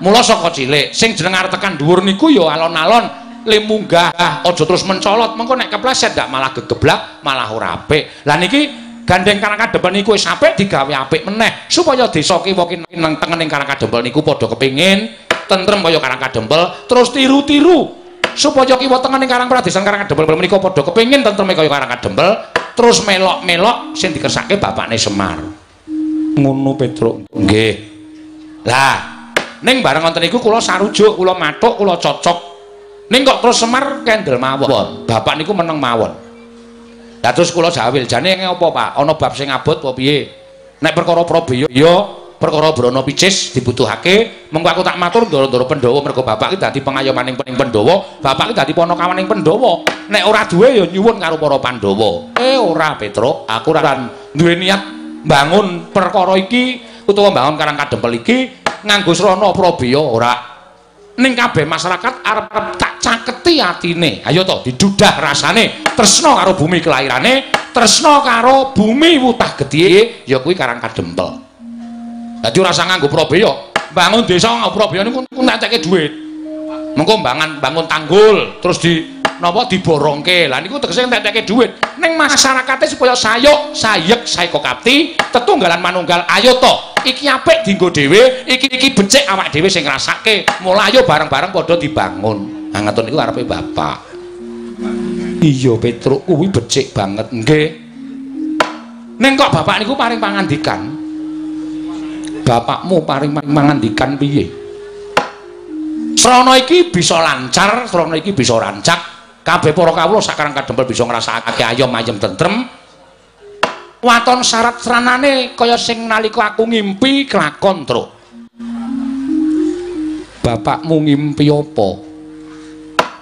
Mula saka cilik sing jeneng arep tekan dhuwur niku ya alon-alon le munggah aja terus mencolot mengko nek kepleset dak malah gegeblak malah ora apik lah niki gandeng karang kadempel niku wis apik digawe apik meneh. Supaya desa kiwa nang tengening karang kadempel niku padha kepingin tentrem kaya karang kadempel terus tiru-tiru. Supaya kiwa tengening karang pradesan karang kadempel menika padha kepingin tentrem kaya karang kadempel terus melok-melok sing dikersake bapakne Semar. Ngono Petruk. Nggih. Lah ning bareng wonten niku kula sarujuk kula matuk kula cocok. Ning kok terus Semar kendel mawon. Bapak niku meneng mawon. Terus kula jawil, jane apa, Pak? Ana bab sing abot apa piye? Nek perkara Prabeya ya perkara Brana Picis dibutuhake, mengko aku tak matur ndoro-ndoro Pandhawa mergo bapak iki dadi pengayomaning pening Pandhawa, bapak iki dadi ponokawaning Pandhawa. Nek ora duwe ya nyuwun karo para Pandhawa. Eh ora, Petruk, aku ora duwe niat bangun perkara iki utawa bangun Karang Kadempel iki nganggo srana Prabeya ora. ning kabeh masyarakat arep tak caketi atine. Ayo to didudah rasane tresna karo bumi kelahirane, tresna karo bumi wutah gedhe ya kuwi Karang Kadempel. Dadi ora usah nganggo Prabeya. Bangun desa nganggo Prabeya niku nenteke dhuwit. Mengko bangun bangun tanggul terus di napa diborongke. Lah niku tegese nenteke dhuwit. Ning masyarakate supaya sayuk, sayek, saiko kapti, tetunggalan manunggal. Ayo to iki apik dienggo dhewe, iki iki becik awak dhewe sing ngrasake. Mula ayo bareng-bareng padha dibangun. Ha ngoten niku arepe bapak. Iya Petruk kuwi becik banget nggih. Ning kok bapak niku paring pangandikan? Bapakmu paring pangandikan piye? Srana iki bisa lancar, srana iki bisa rancak. Kabeh para kawula sakarang kadempel bisa ngrasakake ayom ayem tentrem. waton syarat seranane kaya sing nalika aku ngimpi kelakon truk bapakmu ngimpi apa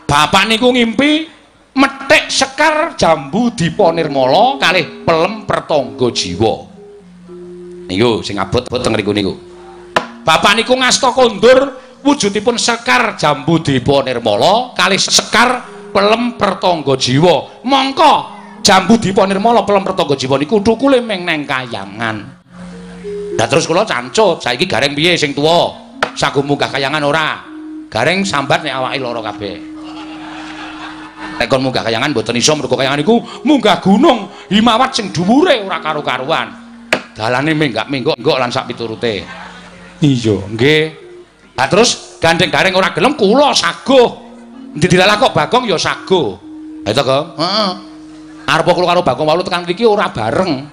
bapak niku ngimpi metik sekar jambu dipo nirmala kalih pelem pertangga jiwa niku sing abot-abot teng niku niku bapak niku ngasta kondur wujudipun sekar jambu dipo nirmala kalih sekar pelem pertangga jiwa mongko jambu dipa nirmala pelem pertangga jiwa niku thukule ming neng kayangan. Lah terus kula cancut, saiki gareng piye sing tuwa? Sagu munggah kayangan ora? Gareng sambat nek awake lara kabeh. Nek kon munggah kayangan mboten iso mergo kayangan niku munggah gunung himawat sing dhuwure ora karo-karuan. Dalane menggak-menggok lan sak piturute. Iya, nggih. Lah terus gandeng gareng ora gelem kula saguh. Endi dilalah kok Bagong ya saguh. Ha itu, Kang? Heeh. arep kula karo Bagong Walu tekan mriki ora bareng.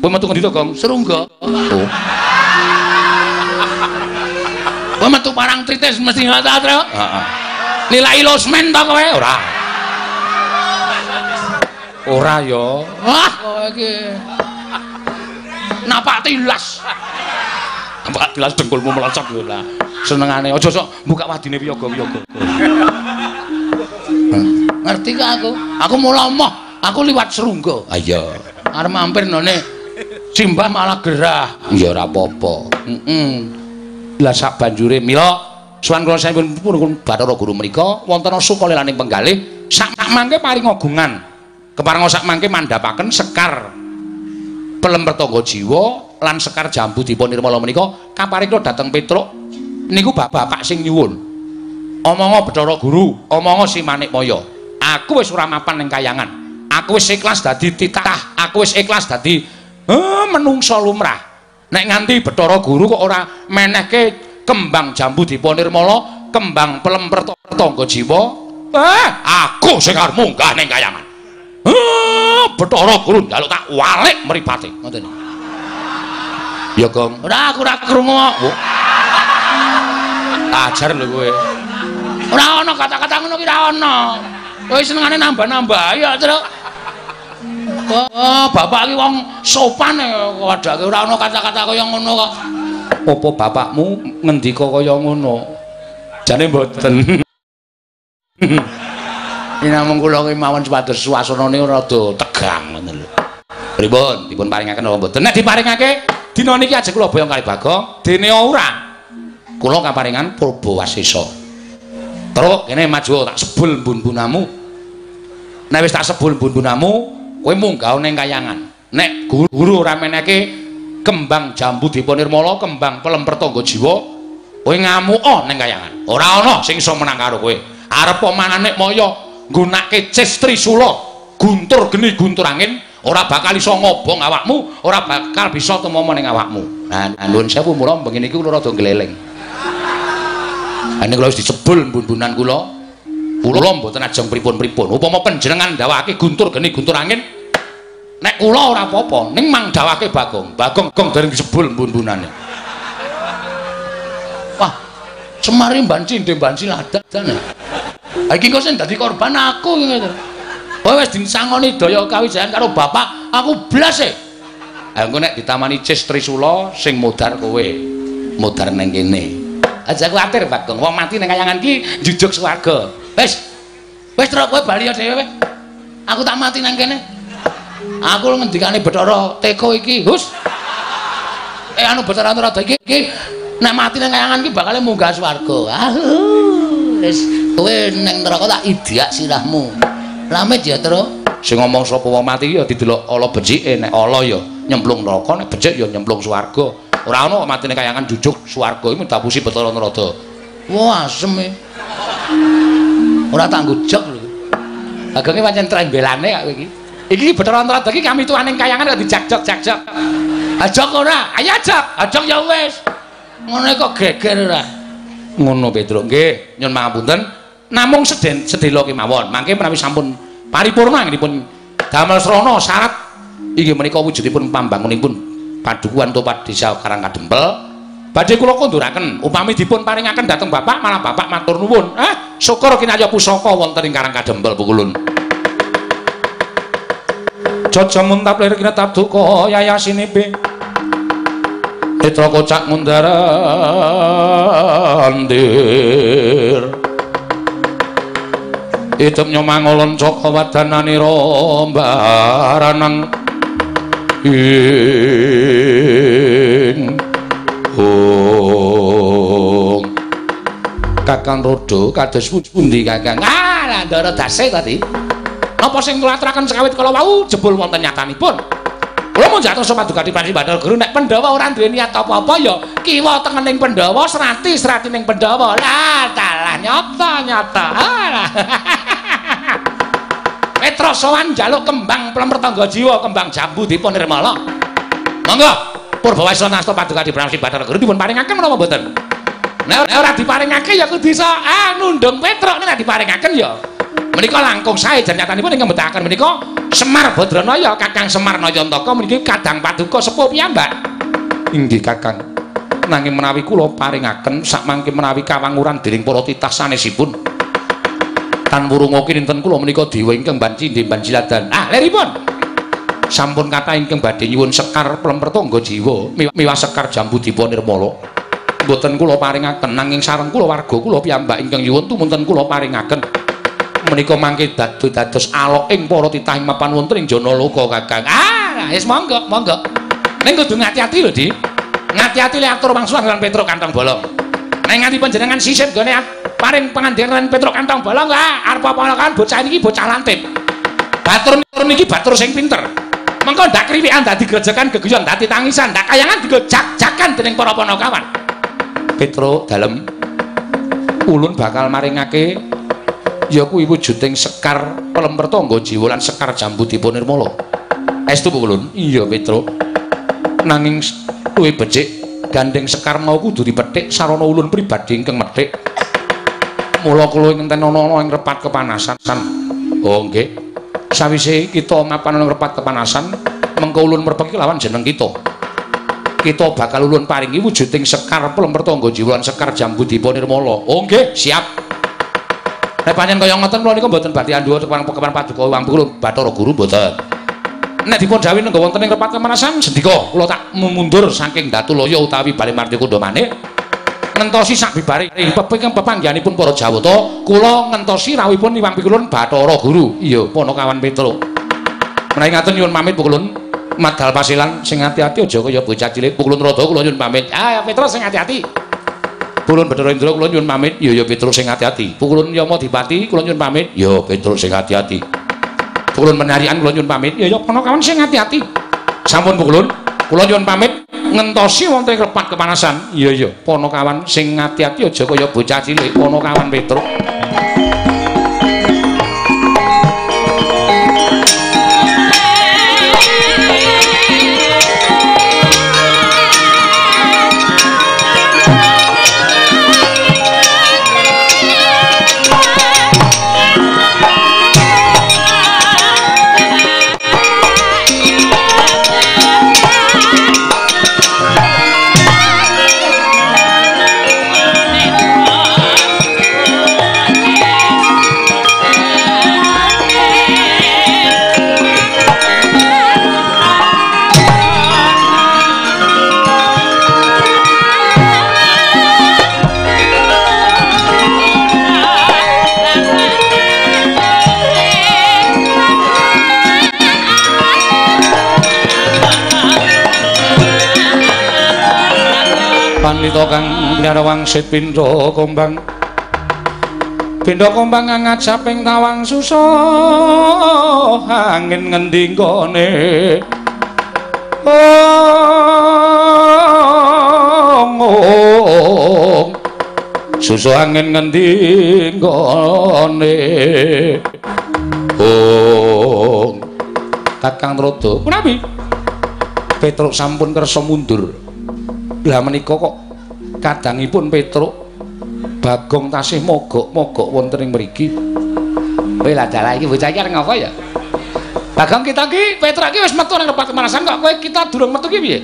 Kowe metu ngendi to, Gong? Serungga. Oh. Kowe metu parang tritis mesti ngono ta? Heeh. Nilai losmen to kowe? Ora. Ora ya. Wah, kowe iki. Napak tilas. Napak tilas dengkulmu melocot lho lah. Senengane aja sok buka wadine wiyaga-wiyaga. Ngerti kok aku? Aku mula emoh. aku liwat serungga ah iya arep mampir none simbah malah gerah ya ora apa-apa heeh lah sak banjure mila suwan kula sampun pun Bathara Guru menika wonten sukale laning penggalih sak mangke paring ogungan kepareng sak mangke mandhapaken sekar pelem pertangga jiwa lan sekar jambu dipun nirmala menika kaparikna dhateng Petruk niku bapak sing nyuwun. Omongo Bathara Guru omongo si Manik aku wis ora mapan ning kayangan. Aku wis ikhlas dadi titah aku wis ikhlas dadi eh, menungso lumrah. Nek nganti Bathara Guru kok ora menehke kembang jambu diponirmala kembang pelem pertangga jiwa eh aku sing arep munggah ning kayangan Bathara Guru njaluk tak walik mripate. Ngoten. Ya, Gong. Ora aku ora krungu kok. Ajar lho kowe. Ora ana kata-kata ngono ki ora ana. Kowe senengane nambah-nambah ya, Truk. Oh, bapak iki wong sopan e wadake ora ana kata-kata kaya ngono kok. Apa bapakmu ngendika kaya ngono? Jane mboten. [laughs] Ini kula ki mawon supados suasanane rada tegang ngoten lho. Pripun? Dipun paringaken apa mboten? Nek diparingake dina niki ajeng kula boyong kali Bagong, dene ora. Kula kaparingan Purba. Terus kene maju tak sebul mbun-bunamu. Nek wis tak sebul mbun-bunamu, kowe munggah ning kayangan. Nek guru ora meneke kembang jambu dipunirmala, kembang pelem pertangga jiwa, kowe ngamuk oh ning kayangan. Ora ana sing iso menang karo kowe. Arep manane moyo nggunake cis trisula, guntur geni guntur angin, ora bakal iso ngobong awakmu, ora bakal bisa temomo ning awakmu. Nah, nuwun sewu mula bengi niki kula rada gleleng. Ane kula wis disebul mbun-bunan kula. Kula mboten ajeng pripun-pripun. Upama panjenengan ndawake guntur geni guntur angin, nek kula ora apa-apa, ning mang dawake Bagong. Bagong gong dereng disebul mbun-bunane. Wah, Semari banci ndek banci ladan. Ha iki kok sing dadi korban aku ngono. Kowe wis disangoni daya kawijayan karo bapak, aku blas e. Ha engko nek ditamani cis trisula sing modar kowe. Modar nang kene. Aja kuwatir, Bagong. Wong mati ning kayangan iki jujuk swarga. Wis. Wis terus kowe bali dhewe. Aku tak mati nang kene. Aku ngendikane Bathara Teko iki, Hus. Eh anu Bathara Antarada iki iki nek mati nang kayangan iki bakal munggah swarga. Wis kowe ning neraka tak idiak sirahmu. Lamit ya, Tru. Sing ngomong sapa wong mati ya didelok ala becike nek ala ya nyemplung neraka nek becik ya nyemplung swarga. Ora ana kok matine kayangan jujuk swarga iki dapusi Bathara Narada. Wah, asem e. Ora tak ngujek lho. Agange pancen trembelane kok iki. Iki Bathara Narada iki kami tuaning kayangan kok dijak-jok-jak-jok. Ajak ora? Ayo ajak. Ajak ya wis. Ngono kok geger ora. Ngono Petruk nggih, nyun pangapunten. Namung seden sedelo kemawon. Mangke menawi sampun paripurna nggihipun damel srana syarat inggih menika wujudipun pambangunipun padukuhan topat desa Karangkadempel badhe kula konduraken upami dipun paringaken dhateng bapak malah bapak matur nuwun eh syukur kinaya pusaka wonten ing Karangkadempel pukulun Jaja muntap lir kina tabduka yayasine be Netra kocak mundarandir Idep nyomangolon caka wadanane rombaranang. Ing. Hong Kakang Rodo kados pundi Kakang? Ah landara dase tadi. Napa sing kula aturaken sekawit kala wau? Jebul wonten nyatanipun kula mun jatuh sopan dugati Panji Bathara Guru nek Pandhawa ora duwe niat apa-apa ya kiwa tengening Pandhawa serati serati ning Pandhawa lah dalah nyata nyata Petra sowan njaluk kembang plempertangga jiwa, kembang jambu dipun nirmala. Monggo, Purbawasa nasta paduka dipramsi Bathara Guru dipun paringaken menapa mboten? Nek ora diparingake ya kudu iso ah nundung Petra nek diparingaken ya. Menika langkung sae janyatanipun ingkang mbetahaken menika Semar Badranaya Kakang Semar Nayantaka meniki kadang paduka sepuh piyambak. Inggih Kakang. Nanging menawi kula paringaken sak mangke menawi kawanguran dening para titah sanesipun. tan wurungoki ninten kula menika dewa ingkang banci nggih banjiladan. Ah, leripun. Sampun kata ingkang badhe nyuwun sekar plempertangga jiwa miwah sekar jambu dipa nirmala. Mboten kula paringaken nanging sareng kula warga kula piyambak ingkang nyuwun tumunten kula paringaken. Menika mangke dadu dados alok ing para titah mapan wonten ing jana loka Kakang. Ah, wis monggo, monggo. Ning kudu ngati-ati lho, Di. Ngati-ati le atur mangsuhan lan Petruk kantong bolong. Nek nganti panjenengan sisip gone paring pangandikan Petruk Kantong Bolong lah arep apa kan bocah iki bocah lantip. Batur niki batur sing pinter. Mengko ndak kriwikan dadi grejekan geguyon dadi tangisan ndak kayangan digojak-jakan dening para panakawan. Petruk dalem ulun bakal maringake ya kuwi wujuding sekar pelemper tangga jiwa lan sekar jambu dipunirmala. Estu ulun? Iya Petruk. Nanging luwih becik gandeng sekar mau kudu dipethik sarana ulun pribadi ingkang methik. mula kula ngenten ana ing repat kepanasan. Oh nggih. sawise kita mapan nang repat kepanasan mengko ulun merpeki lawan jeneng kita kita bakal ulun paringi wujuding sekar pelem pertangga jiwa sekar jambu dipa nirmala oh nggih siap nek pancen kaya ngoten kula nika mboten badhe andhuwa tukang pekepan paduka wang kula bathara guru mboten. Nek dipun dawuh nenggo wonten ing repat kepanasan sendika kula tak mundur saking Datulaya utawi Bali Martikunda maneh ngentosi sak bibare. Peping pepanggihanipun para Jawata kula ngentosi rawuhipun Iwang Pikulun Bathara Guru. Iya Panakawan Petruk menawi ngaten nyuwun pamit Pukulun madal pasilan sing ati-ati aja kaya bocah cilik. Pukulun rada kula nyuwun pamit. Ah Petruk sing ati-ati Pukulun Bathara Indra kula nyuwun pamit. Ya ya Petruk sing ati-ati Pukulun Yama Dipati kula nyuwun pamit. Ya Petruk sing ati-ati Pukulun Menarian kula nyuwun pamit. Ya ya Panakawan sing ati-ati sampun Pukulun kula nyuwun pamit. Ngentosi wonten repat kepanasan. Iya iya, Ponokawan sing ati-ati aja kaya bocah cilik, Ponokawan Petruk. Panlita kang nyara wangsit pindha kombang. Pindha kombang ngajaping tawang susah angin ngendi gone oh susah angin ngendi gone oh kakang trodo punapi Petruk sampun kersa mundur. Lah menika kok kadangipun Petruk Bagong tasih mogok-mogok wonten ing mriki. Kowe lah dalah iki bocah iki arep ngapa ya? Bagong kita ki Petruk ki wis metu nang tempat kemanasan kok kowe kita durung metu ki piye?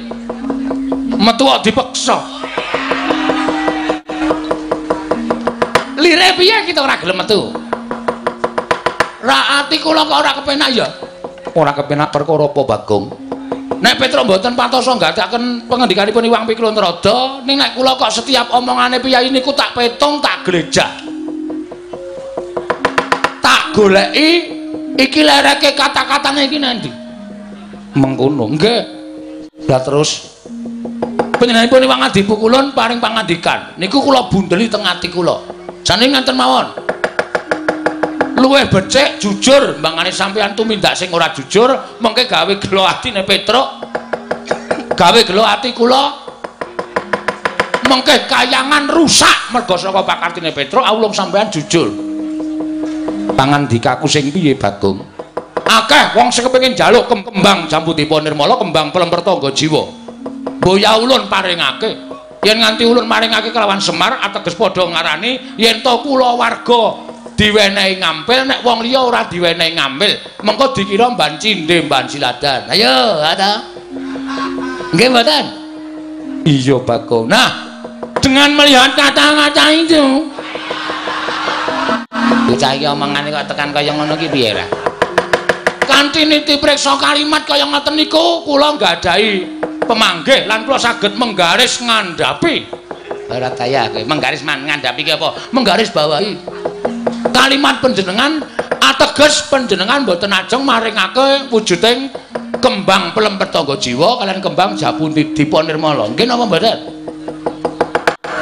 Metu kok dipeksa. Lire piye kita ora gelem metu? Ra ati kula kok ora kepenak ya? Ora kepenak perkara apa Bagong? Nek Petruk mboten pantosa nggadaken pengendikanipun Iwang Pikulun Rada, ning nek kula kok setiap omongane piyai niku tak petung, tak glejak. Tak goleki iki lereke kata-katane iki nanti. Mengkono, nggih. Lah terus panjenenganipun Iwang Adi Pikulun paring pangandikan. Niku kula bundeli teng ati kula. Jane ngenten mawon. Luwih becik jujur. Mbangane sampeyan tumindak sing ora jujur mengke gawe gelo atine Petruk. Gawe gelo ati kula. Mengke kayangan rusak mergo saka pakartine Petruk awulung sampeyan jujur. Pangandikaku sing piye Bagong akeh wong sing kepengin njaluk kembang jambu dipa nirmala kembang pelem pertangga jiwa. Boya ulun paringake. Yen nganti ulun maringake kelawan Semar ateges padha ngarani yen to kula warga diwenehi ngampil nek wong liya ora diwenehi ngampil mengko dikira mban cinde mban siladan. Ayo ada nggih mboten? Iya bako nah dengan melihat kata-kata itu. Bocah iki omongane kok tekan kaya ngono ki piye ra? Kanthi niti preksa kalimat kaya ngoten niku kula nggadahi pemanggih lan kula saged menggaris ngandhapi. Ora kowe menggaris man ngandhapi ki apa? Menggaris bawahi kalimat panjenengan ateges panjenengan boten ajeng maringake wujuding kembang pelem petangga jiwa kalian kembang jabun dipun nirmala nggih napa mboten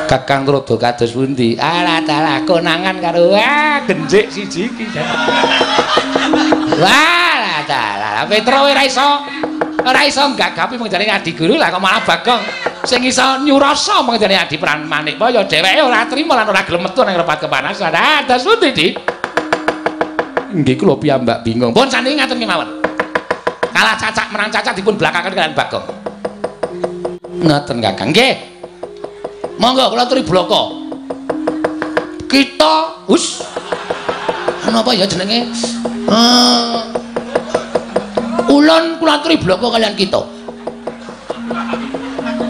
Kakang Rodo kados pundi? Alah dalah konangan karo wah genjik siji iki. Wah dalah Petro ora iso ora iso gagapi menjane adi guru lah kok malah Bagong sing iso nyurasa mengene adi peran manik ya dheweke ora trima lan ora gelem metu nang repat kepanasan. Ah das pundi di. Nggih kula piyambak bingung. Pun sanding ngaten kemawon kalah cacak menang cacak dipun belakaken kalian bagong. Ngaten kakang. Nggih. Monggo kula turi bloko. Kita us. Napa ya jenenge? Uh, Ulun kula aturi bloko kalian kita.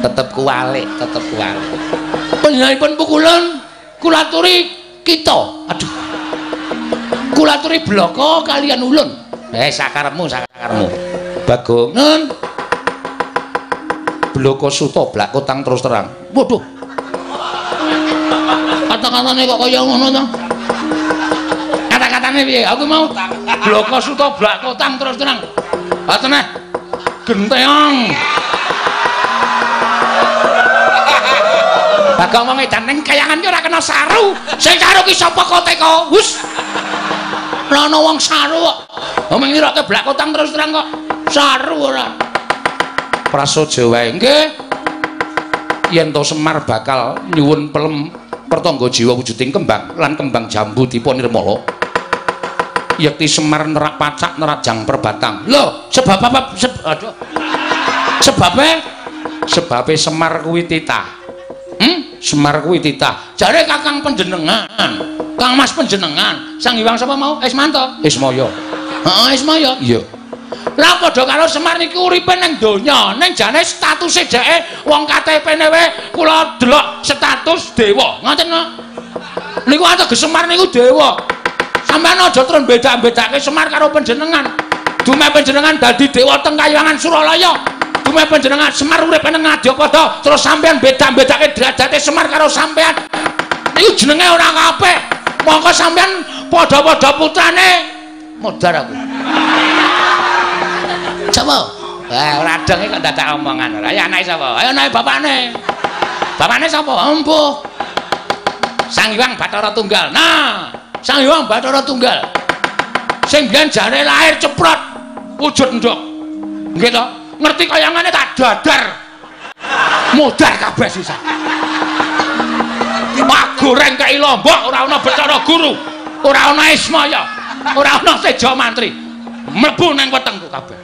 Tetep kuwalik, tetep kuwalik. Panjenenganipun pukulun kula aturi kita. Aduh. Kula aturi bloko kalian ulun. Eh sakaremu, sakaremu. Bagong. Nun. Bloko suto blak kotang terus terang. Waduh. Kata-katane kok kaya ngono to? Kata-katane piye? Aku mau bloko suto blak kotang terus terang. Aten eh. Genteong. Bagong wong edan ning kayangan ki ora kena saru. Sing saru ki sapa koteko? Hus. Ora ana wong saru kok. Omong ngiroke blak kotang terus terang kok. Saru ora. Prasaja wae nggih. Yen to Semar bakal nyuwun pelem pertangga jiwa wujuding kembang lan kembang jambu dipun nirmala. Yekti Semar nerak pacak nerak jang perbatang. Lho, sebab apa? Seb aduh. Sebabe sebabe Semar kuwi titah. Semar kuwi titah. Jare Kakang panjenengan, Kang Mas panjenengan, Sang Hyang sapa mau? Ismanto. Ismaya. Heeh, Ismaya. Iya. Lah padha karo Semar niki uripe ning donya, ning jane statuse dheke wong KTP-ne wae kula delok status dewa. Ngoten kok. Niku ateges Semar niku dewa. Sampeyan aja terus beda-bedake Semar karo panjenengan. Dume panjenengan dadi dewa teng Kayangan Suralaya. Dume panjenengan Semar urip ning Ngadipada, terus sampeyan beda-bedake derajate Semar karo sampeyan. Niku jenenge ora kabeh. Mongko sampeyan padha-padha putrane modar aku. Sapa? Eh ora denge kok dadak omongan ora. Ya anake sapa? Ayo anake bapakne. Bapakne sapa? Empuh. Sang Hyang Bathara Tunggal. Nah, Sang Hyang Bathara Tunggal. Sing biyen jare lahir ceprot wujud ndok. Nggih to? Ngerti kayangane tak dadar. Modar kabeh sisa. Pak goreng kei lombok ora ana Bathara Guru. Ora ana Ismaya. Ora ana Teja Mantri. Mlebu nang wetengku kabeh.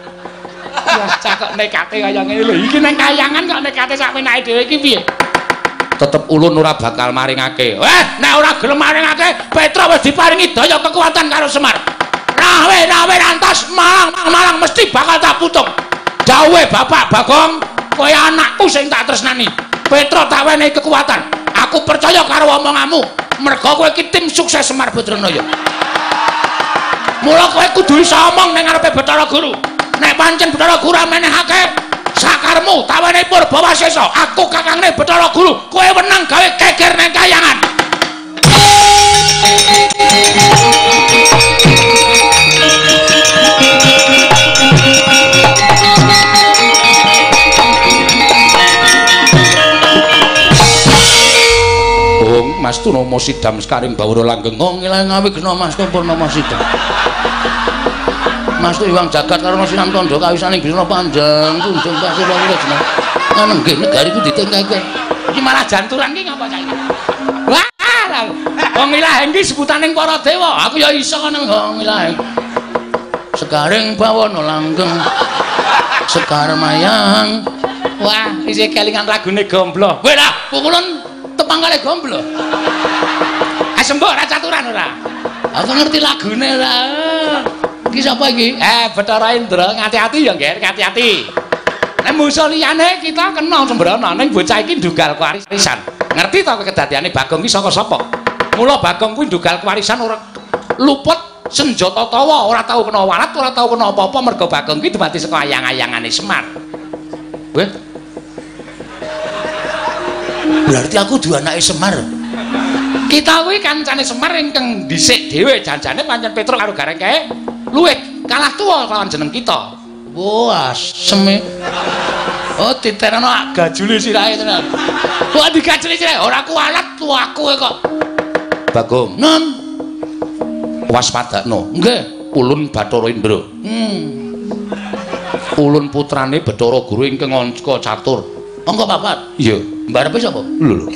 Wah, cakok nekate kaya ngene lho. Iki nang kayangan kok nekate sak penake dhewe iki piye? Tetep ulun ora bakal maringake. Eh, nek ora gelem maringake, Petra wis diparingi daya kekuatan karo Semar. Rawe, rawe rantas malang, malang mesti bakal tak putuk. Dawe Bapak Bagong, kowe anakku sing tak tresnani. Petra tak wenehi kekuatan. Aku percaya karo omonganmu. Mergo kowe iki tim sukses Semar Badranaya. Mula kowe kudu iso omong ning ngarepe Bathara Guru. nek pancen Bathara Guru menehake sakarmu tawane Purba Wasesa aku kakangne Bathara Guru kowe wenang gawe keker nang kayangan Mas Tunama Sidam sekaring bawura langgeng ngilang ngawi gena Mas Purnama Sidam Mas tu iwang jagat karo Sinan Tondo kawisaning bisa panjang kunjung pasir wong jeneng. Ngono nggih negari ku ditengkeke. Iki malah janturan ki ngapa? Wah, wong ilahe iki sebutaning para dewa. Aku ya iso ngono wong ilahe. Sekaring bawana langgeng. Sekar mayang. Wah, isih kelingan lagune gomblo. Kowe lah pukulun tepang kali gomblo. Ah sembuh ora caturan ora. Aku ngerti lagune ora. Iki sapa iki? Eh, Bathara Indra, ngati-ati ya, Nger, ngati-ati. Nek musuh liyane kita kena sembrono ning bocah iki ndugal kewarisan. Ngerti to kedadiane Bagong iki saka sapa? Mula Bagong kuwi ndugal kewarisan ora luput senjata tawa, ora tau kena walat, ora tau kena apa-apa mergo Bagong kuwi dumati saka ayang-ayangane Semar. Weh. Berarti aku duwe anake Semar. Kita kuwi kancane Semar ingkang dhisik dhewe janjane pancen Petro karo Garengke luwih kalah tuwa lawan jeneng kita. Wah, seme. Oh, diterano gajule sirahe tenan. Kok digajuli sirahe ora kualat tuaku kok. Bagong. Nun. Waspadakno. Nggih, Ulun Bathara Indra. Hmm. Ulun putrane Bathara Guru ingkang angka catur. Angka papat. Iya. Mbarepe sapa? Lho lho.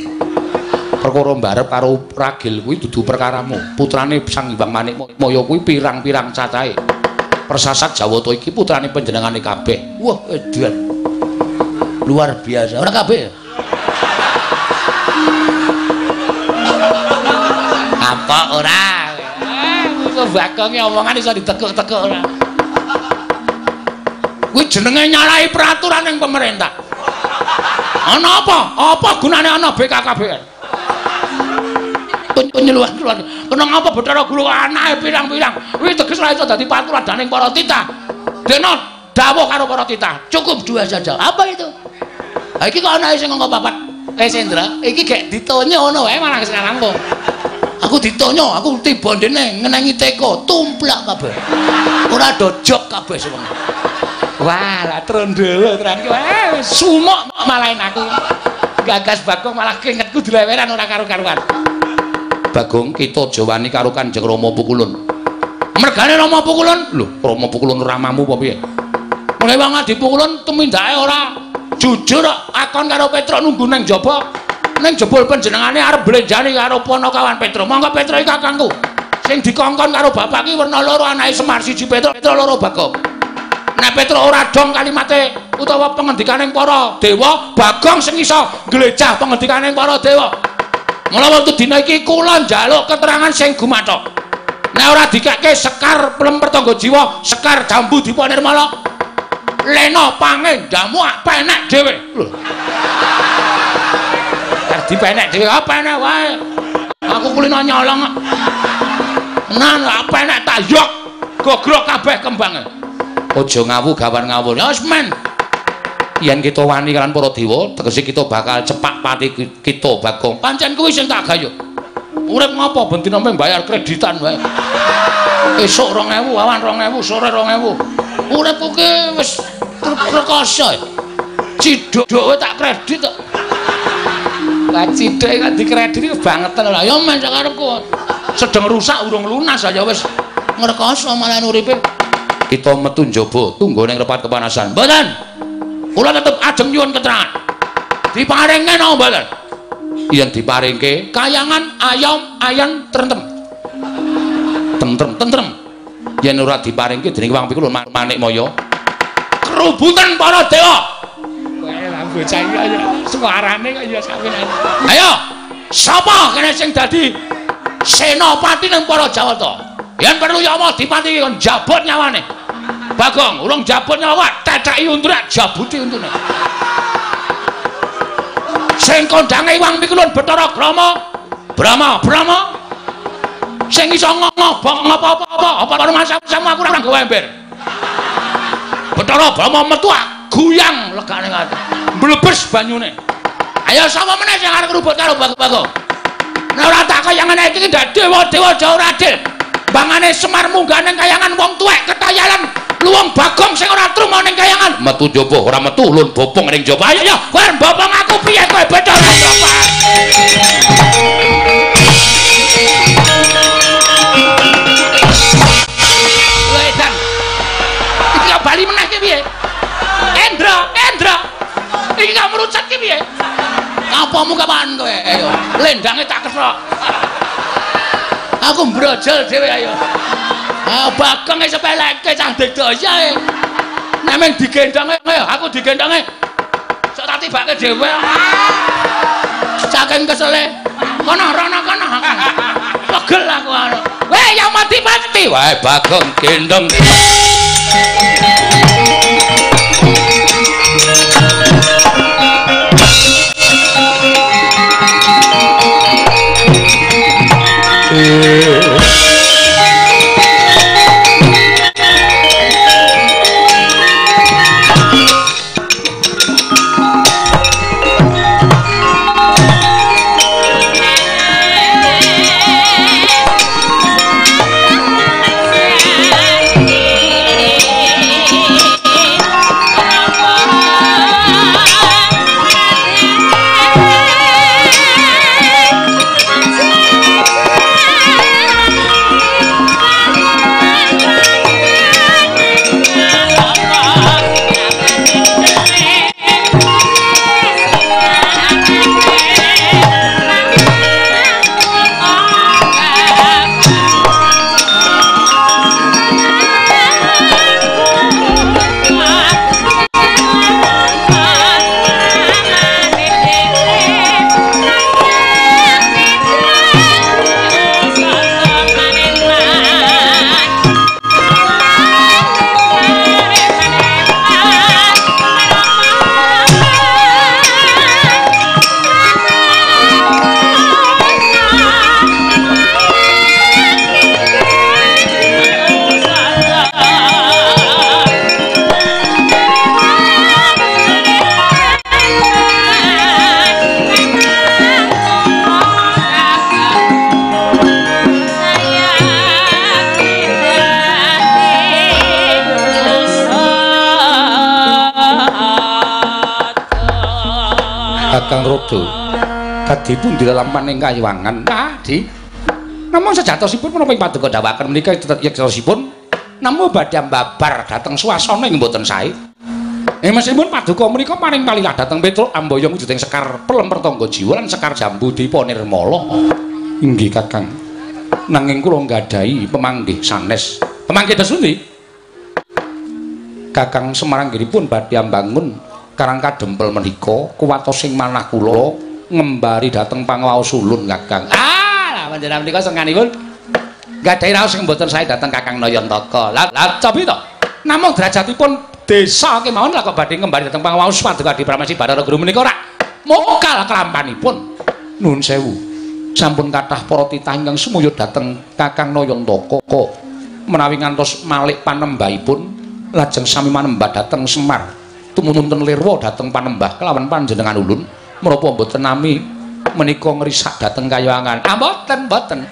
Perkara mbarep karo ragil kuwi dudu perkaramu. Putrane Sang Hyang Manik Maya kuwi pirang-pirang cacahe. Persasat Jawata iki putrane panjenengane kabeh. Wah, edan. Luar biasa. Ora kabeh. Apa ora? Musuh bakonge omongan iso ditekuk-tekuk ora. Kuwi jenenge nyalahi peraturan yang pemerintah. Ana apa? Apa gunane ana BKKBN? Penyuluhan-penyuluhan. Kena ngapa Bathara Guru anake pirang-pirang. Kuwi teges ora iso dadi patuladaning para titah. Dene dawuh karo para titah. Cukup dua saja. Apa itu? Ha iki kok anake sing ngomong papat. Eh Sendra, iki gek ditonyo ngono wae malah sekarang kok. Aku ditonyo, aku tiba dene ngenengi teko, tumplak kabeh. Ora dojok kabeh semua. Wah, lah trondolo terang ki wae sumuk malahin aku. Gagas Bagong malah keringetku dileweran ora karo-karuan. Bagong kita aja wani karo Kanjeng Rama Pukulun. Mergane Rama Pukulun, Lho, Rama Pukulun ramamu apa piye? mulai wong adi Pukulun tumindake ora jujur akon karo Petro nunggu nang jaba. Ning jebul panjenengane arep blenjani karo Panakawan Petro. Monggo Petro iki kakangku. Sing dikongkon karo bapak ki werna loro anake Semar siji Petro, Petro loro Bagong. Nek Petro ora dong kalimate utawa pengendikaning para dewa, Bagong sing iso glejah pengendikaning para dewa. Mula wektu dina iki kula njaluk keterangan sing gumathok. Nek ora dikake Sekar Plem Pertangga Jiwa, Sekar Jambu Dipa Nirmala, Lena pangen jamu penek dhewe. Lho. Dadi penek dhewe apa enek wae. Aku kulino nyolong. Nan apa enek tak yok. Gogrok kabeh kembange. Aja ngawu gawan ngawur. Ya men. Yen kita wani kan para dewa, tegese kita bakal cepak pati kita Bagong. Pancen kuwi sing tak gayuh. Urip ngopo ben dina mbayar kreditan wae. Esuk 2000, awan 2000, sore 2000. Uripku ki wis rekoso. Ciduk wae tak kredit kok. Lah ciduk kok dikredit iki bangetan lho. Ya men sakarepku. Sedeng rusak urung lunas ya wis ngrekoso malah uripe. Kita metu njaba tunggu ning repat kepanasan. Mboten. Kula tetep ajeng nyuwun keterangan. Diparingke napa mboten? Yen diparingke Kayangan ayam ayan trentem. tentrem tentrem. Yen ora diparingke dening Wang Pikulun manik moyo. Kerubutan para dewa. Bocah iki kaya suarane kok ya sawinan. Ayo, sapa kene sing dadi senopati ning para Jawata? Yen perlu ya Allah dipati kon jabut nyawane. Bagong, urung jabut nyawa, teteki untune jabuti untune. Sing kondange Wang Pikulun Bathara Brahma, Brahma, Brahma. Sing iso ngomong apa-apa, apa masa-masa aku ora gawe ember. Bathara Brahma metu guyang legane ati. Mlebes banyune. Ayo sapa meneh sing arep ngrubut karo Bagong? Nek ora tak kaya ngene iki ndak dewa-dewa jauh ora adil. Bangane Semar munggah ning kayangan wong tuwek ketayalan luwung Bagong sing ora truma ning kayangan. Metu njaba ora metu ulun bopong ning njaba. Ayo yo, kowe bopong aku piye kowe? Lho edan. Iki kok bali meneh ki piye? Endra, Endra. Iki kok merucut ki piye? Ngapamu kapan kowe? Ayo, lendange tak kesok. Aku brojol dhewe ayo. Ah, Bagong e sepeleke cah dedoya e. Nek men digendonge, ayo aku digendonge. Sok tak tibake dhewe. Saking kesele. Kono rono kono. Pegel aku anu. Weh, yang mati-mati. Wae Bagong gendong. Narada. Dadi pundi lelampaning kayuwangan? Nah, Di. Namung sejatosipun menapa ing paduka dawaken menika yektosipun namung badhe mbabar dhateng swasana ing mboten sae. Eh meskipun paduka menika paring palilah dhateng Petruk Ambaya wujuding sekar pelem pertangga jiwa lan sekar jambu dipa nirmala. Inggih Kakang. Nanging kula nggadahi pemanggih sanes. Pemanggih tesundi? Kakang Semarang pun badhe ambangun karang kadempel menika kuwatos sing manah kula ngembari dhateng pangwaos ulun Kakang. Ah! panjenengan menika senganipun gadhahi raos sing mboten sae dhateng Kakang Nayantaka. Lah lah cobi to. Namung derajatipun desa kemawon lah kok badhe ngembari dhateng Pangwaos Paduka Adi Pramesti Bathara Guru menika ora mokal kelampanipun. Nuwun sewu. Sampun kathah para titah ingkang sumuya dhateng Kakang Nayantaka kok menawi ngantos malik panembahipun lajeng sami manembah dhateng Semar. Tumuntun lirwa dhateng panembah kelawan panjenengan ulun menapa mboten nami menika ngrisak dhateng kayangan. Ah mboten, mboten.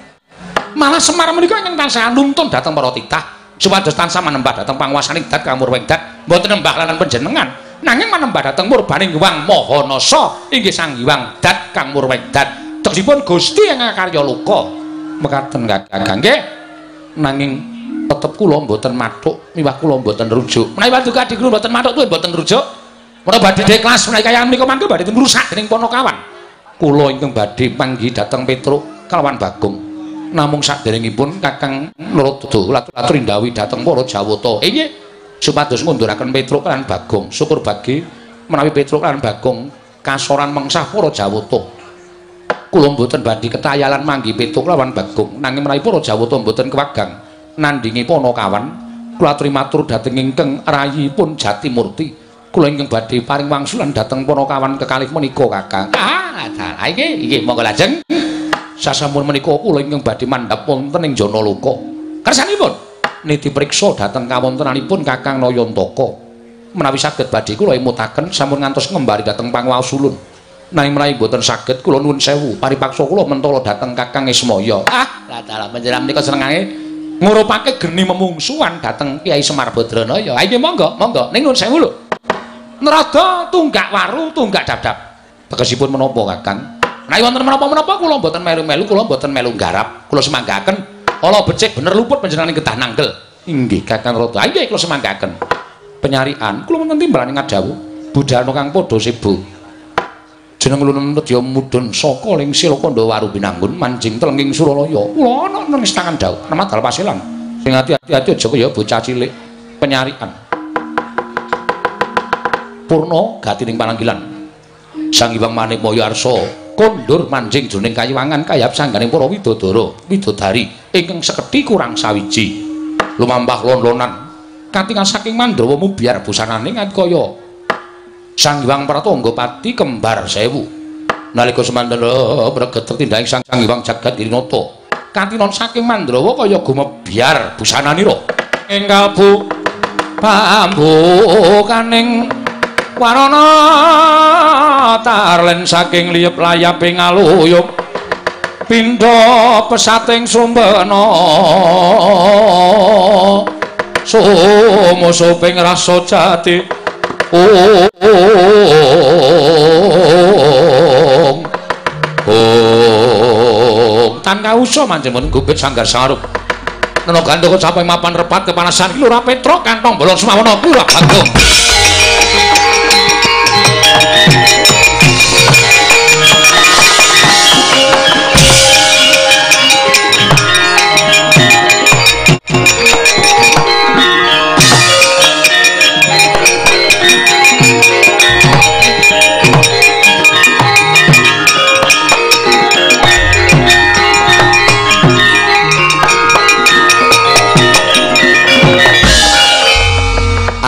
Malah Semar menika ingkang tansah nuntun dhateng para titah supados tansah manembah dhateng panguwasaning dat Kang Murwengdat. Mboten nembah kalian panjenengan, nanging manembah dhateng Murbaning Hyang Mahanasa inggih Sang Hyang Dat Kang Murwengdat. Tegesipun Gusti ingkang karya luka. Mekaten Kakang nggih. Nanging tetep kula mboten mathuk miwah kula mboten rujuk. Menawi paduka adik kula mboten mathuk tuh mboten rujuk. Menawi badhe kelas menawi kaya menika mangke badhe ngrusak dening ponokawan. kula ingkang badhe panggih dhateng Petruk kalawan Bagong. Namung saderengipun Kakang Narada latur indawi dhateng para Jawata. Inggih, supados ngunduraken Petruk lan Bagong. Syukur bagi menawi Petruk lan Bagong kasoran mengsah para Jawata. Kula mboten badhe ketayalan manggih Petruk lawan Bagong, nanging menawi para Jawata mboten kewagang nandingi Panakawan, kula aturi matur dhateng ingkang rayipun Jatimurti. kula ingkang badhe paring wangsulan dhateng Panakawan kekalih menika Kakang. Ah, iki iki monggo lajeng. Sasampun menika kula ingkang badhe mandhap wonten ing Janaloka. Kersanipun niti priksa dhateng kawontenanipun Kakang Nayantaka. Menawi saged badhe kula imutaken sampun ngantos ngembari dhateng Pangwaos ulun. Nanging menawi boten saged kula nuwun sewu paripaksa kula mentala dhateng Kakang Ismaya. Ah, dalah panjenengan menika senengane ngurupake geni memungsuhan dhateng Kyai Semar Badranaya. Ha iki monggo, monggo ning nuwun sewu lho. Nerada tunggak waru, tunggak dadap. Tegesipun menapa, Kakang? Nek wonten menapa-menapa kula mboten melu-melu, kula mboten melu garap. Kula semanggaken ala becik bener luput panjenengan kedah nanggel. Inggih, Kakang Rada. Inggih kula semanggaken. Penyarian kula wonten timbalan ngadawu. Budhalno kang padha sibu. Jeneng ulun nedya mudhun saka ling Silakanda Waru Binanggun manjing telenging Suralaya. Kula ana nang istangan dawuh, nama dal pasilan. Sing ati-ati aja kaya bocah cilik penyarian. purna gatining pananggilan Sang Hyang Manik Maya Arsa kondur manjing jroning kayiwangan kayap sangganing para widodara widodari ingkang sekedhi kurang sawiji lumampah lon-lonan katingal saking Mandrawa biar busanane nganti kaya Sang Hyang Pratanggapati kembar sewu. Nalika semanten breget tindahing Sang Hyang Jagat Dirinata katinon saking Mandrawa kaya gumebyar busananira. Ing kalbu pambukaning warana tarlen saking liyep layaping aluyup. Pindha pesating sumbana. Sumusuping rasa jati ong ong tan kausa manjemun gubit sanggar sarup Nana gandha sampai mapan repat kepanasan. Iki lho Petruk kantong bolong kuwi ora bagong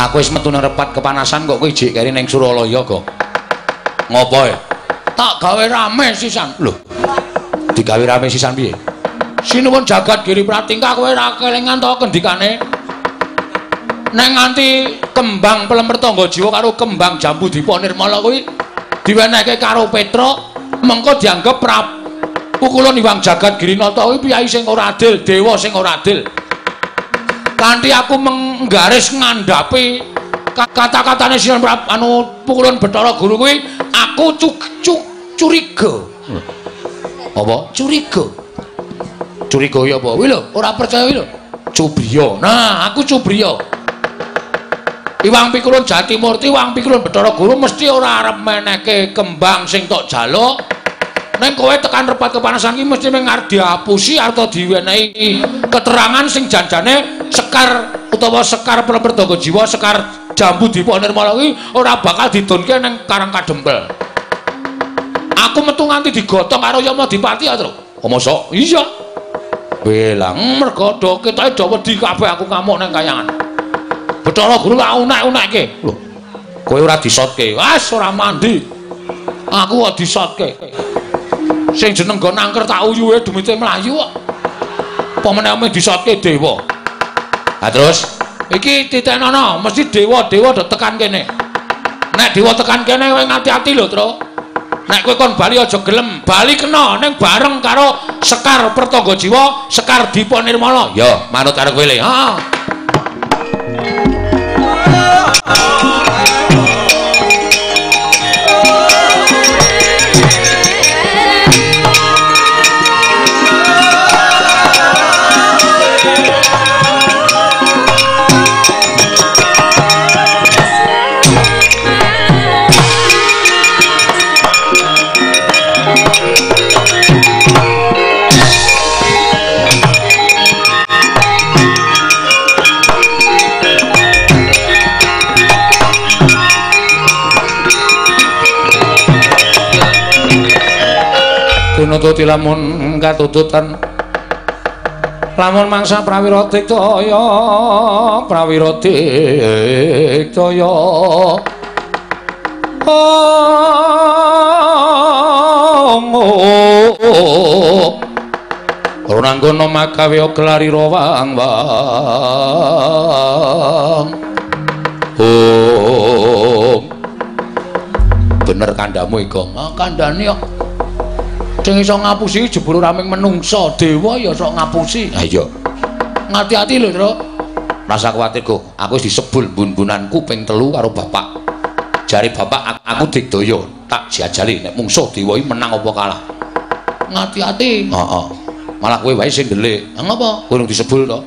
aku wis metu nang repat kepanasan kok kowe jek kene ning Suralaya kok. Ngopo e? Tak gawe rame sisan. Lho. Digawe rame sisan piye? Sinuwun jagat Giri Pratingkah kowe ra kelingan to kendikane. Neng nganti kembang pelemper tangga jiwa karo kembang jambu dipa nirmala kuwi diwenehke karo Petruk mengko dianggep prap pukulan Iwang Jagat Girinata kuwi piyai sing ora adil, dewa sing ora adil. Kanthi aku menggaris ngandhapi kata-katane Sinan Prabu anu pukulan Bathara Guru kuwi aku cuk cuk curiga. Apa? Curiga. Curiga ya apa? Kuwi lho, ora percaya kuwi lho. Cubriya. Nah, aku Cubriya. Iwang Pikulun Jatimurti, Iwang Pikulun Bathara Guru mesti ora arep meneke kembang sing tok jaluk. Neng kowe tekan repat kepanasan iki mesti mung arep diapusi atau diwenehi keterangan sing janjane sekar utawa sekar perperdaga jiwa, sekar jambu dipo nirmala kuwi ora bakal didunke ning Karang Kadempel. Aku metu nganti digotong karo Yama Dipati ya, Tru. Oh, mosok? Iya. Belang mergo do ketoke do wedi kabeh aku ngamuk ning kayangan. Bathara Guru tak unek-unekke. Lho. Kowe ora disotke. Wes ora mandi. Aku kok disotke. Sing jeneng go nangker tak uyuhe dumite mlayu kok. Apa meneh disotke dewa. Ha terus iki titenono mesti dewa-dewa do tekan kene. Nek dewa tekan kene kowe ngati-ati lho, Tru. Nek kowe kon bali aja gelem, bali kena ning bareng karo Sekar Pertangga Jiwa, Sekar Dipa Nirmala. Ya, manut karo kowe le. Heeh. Tinututi lamun katututan lamun mangsa prawira diktaya prawira diktaya Oh, Ora ngono magawe gelari rawang wang. Oh. Bener kandamu. Ah, kandhane kok sing iso ngapusi jebul raming menungsa. Dewa ya sok ngapusi. Ha iya. Ngati-ati lho Tru rasa kuwatir aku wis disebul bun-bunanku ping telu karo bapak. Jari bapak aku digdaya tak jajali nek mungsuh dewa iki menang apa kalah? Ngati-ati heeh. Malah kowe wae sing ndelik. Ngapa? Kowe disebul to.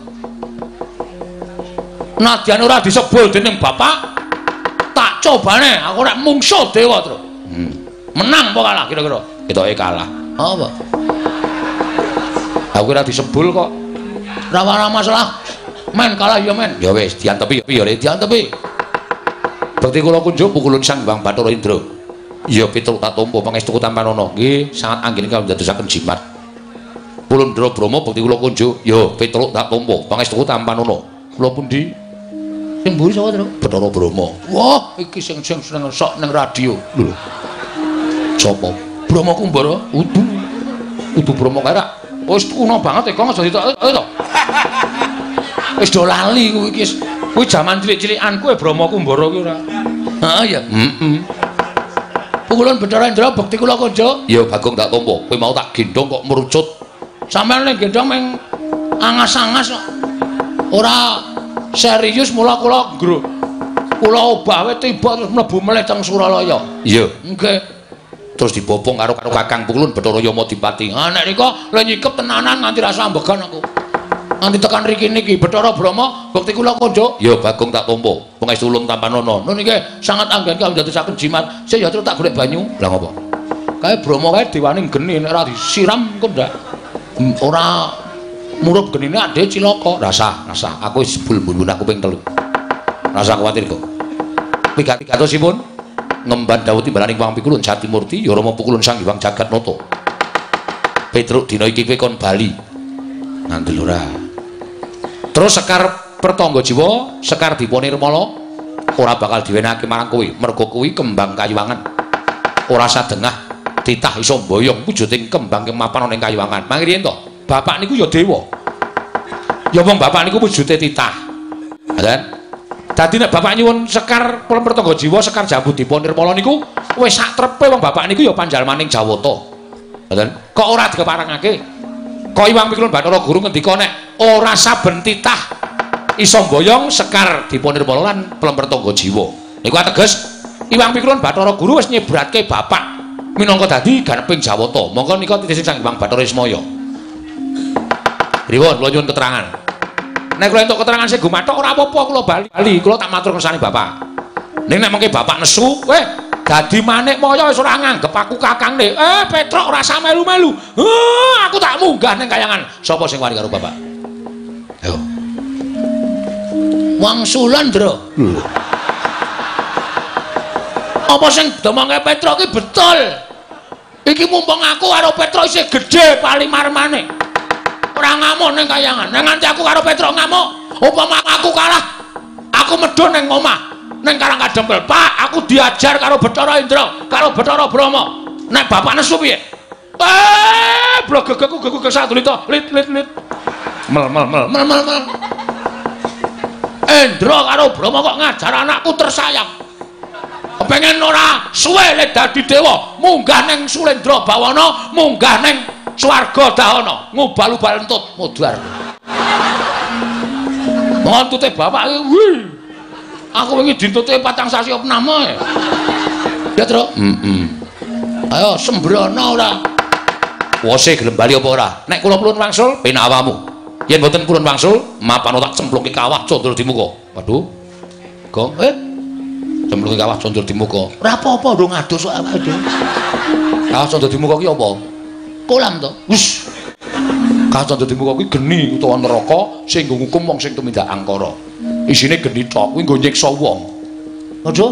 Nadyan ora disebul dening bapak. Tak cobane aku nek mungsuh dewa Tru hmm. menang apa kalah kira-kira? Ketoke kalah apa? Aku ora disebul kok. Ora ana masalah. Men kalah ya men. Ya wis diantepi ya ya diantepi. Bekti kula kunjuk pukulun sang Bang Bathara Indra. Ya pitul tak tampa pangestu tampanono nggih sangat anggen kawula dadosaken jimat. Pulun Brahma bekti kula kunjuk. Ya pitul tak tampa pangestu tampanono kula pundi? Sing mburi sapa to Bathara Brahma wah iki sing sing seneng sok ning radio. Lho. Sapa Brahma Kumbara udu. Udu Brahma kae wis kuno banget e kok aja ditok to wis do lali kuwi iki kuwi jaman cilik-cilikanku e Brahma Kumbara kuwi ora heeh ya heeh Pukulan Bathara Indra bekti kula kanca ya Bagong tak tampa kowe mau tak gendong kok merucut? Sampeyan ning gendong meng angas-angas ora serius mula kula ngro kula obah tiba terus mlebu meleh teng Suralaya. Iya nggih terus dibopong karo karo Kakang Pukulun Bathara Yama Dipati. Ah nek nika lho nyikep tenanan nganti rasa ambegan aku. Nganti tekan riki niki Bathara Brahma bukti kula kanca. Ya Bagong tak tampa. Pangestu ulun tampanono. Nun niki sangat anggen kawula dadosaken jimat. Saya ya terus tak golek banyu. Lah ngopo? Kae Brahma kae dewane geni nek ora disiram kok ndak. Ora murup genine ade cilaka. Rasa, rasa. Aku wis bul-bulun aku ping telu. Rasa kuwatir kok. Pigatosipun ngemban dawuh timbalaning Wang Pikulun Jatimurti ya Rama Pukulun Sang Hyang Jagatnata. Petruk dina iki kowe kon bali. Ngandel ora. Terus Sekar Pertangga Jiwa, Sekar Dipanirmala ora bakal diwenehake marang kowe mergo kuwi kembang kayuwangan. Ora sadengah titah iso mboyong wujuding kembang kemapan ana ing kayuwangan. Mangriyen to, bapak niku ya dewa. Ya wong bapak niku wujude titah. Kan? Dadi nek bapak nyuwun Sekar Pertangga Jiwa, Sekar Jambu Dipa Nirmala niku wis sak trepe wong bapak niku ya panjalmaning Jawata. Ngoten. Kok ora dikeparengake? Kok Iwang Pikulun Bathara Guru ngendika nek ora saben titah iso mboyong Sekar Dipa Nirmala lan Pertangga Jiwa. Niku ateges Iwang Pikulun Bathara Guru wis nyebratke bapak minangka dadi ganeping Jawata. Monggo nika titih sang Hyang Bathara Ismaya. Riwon kula nyuwun keterangan. Nek kula entuk keterangan sing gumathok ora apa-apa kula bali. Kula tak matur kersane Bapak. Ning nek mengke Bapak nesu, weh dadi manik moyo wis ora nganggep aku kakangne. Eh Petruk ora usah melu-melu. Huh, aku tak munggah ning kayangan. Sapa sing wani karo Bapak? Ayo. Wangsulan, Ndra. Apa sing domongke Petruk iki betul? Iki mumpung aku karo Petruk isih gedhe palimarmane. Ora ngamuk ning kayangan. Nek nganti aku karo Petruk ngamuk, upama aku kalah, aku medhun ning omah. Ning Karang Kadempel, Pak, aku diajar karo Bathara Indra, karo Bathara Brahma. Nek bapak nesu piye? Eh, blok gegeku gegeku satu lito, lit lit lit. Mel mel mel mel mel mel. Indra karo Brahma kok ngajar anakku tersayang. Pengen ora suwe lek dadi dewa, munggah ning Sulendra Bawana, munggah ning swarga Dahana, ngubal-ubal entut mudhar. Montute bapak iki, wih. Aku wingi ditutuke patang sasi opname. Ya, Tru. Heeh. Ayo sembrono ora. Wose gelem bali apa ora? Nek kula pulun wangsul, ben awamu. Yen mboten pulun wangsul, mapan tak cemplungke kawah condol di muka. Waduh. Gong, eh. Cemplungke kawah condol di muka. Ora apa-apa ndung adus kok awake dhewe. Kawah condol di muka ki apa? Kolam to. Wis. Kawah condol di muka ki geni utawa neraka sing nggo ngukum wong sing tumindak angkara. isine geni tok kuwi nggo nyiksa wong. Aja.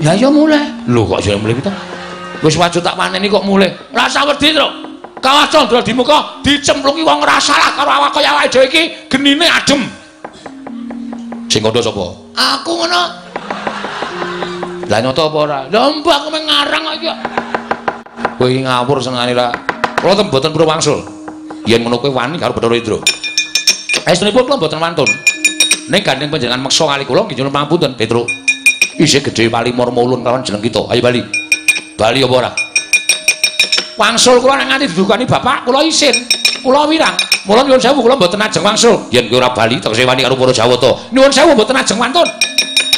Ya ya mulih. Lho kok jare mulih kita? Wis wajib tak paneni kok mulih. Rasa wedi, Tru. Kawas candra di muka dicemplungi wong ora salah karo awak kaya awake dhewe iki genine adem. Sing kandha sapa? Aku ngono. Lah nyoto apa ora? Lah mbak aku ngarang kok iki. Kowe ngawur sengane ra. Kula mboten perlu wangsul. Yen ngono kowe wani karo Bathara Indra. Estunipun kula mboten wantun. Ning gandeng panjenengan meksa kali kula nggih nyuwun pangapunten, Petruk. Isih gedhe wali marmulun kelawan jeneng kita. Ayo bali. Bali apa ora? Wangsul kula nang nganti didukani bapak kula isin. Kula wirang. Mula nyuwun sewu kula mboten ajeng wangsul. Yen kowe ora bali tegese wani karo para Jawata. Nyuwun sewu mboten ajeng wantun.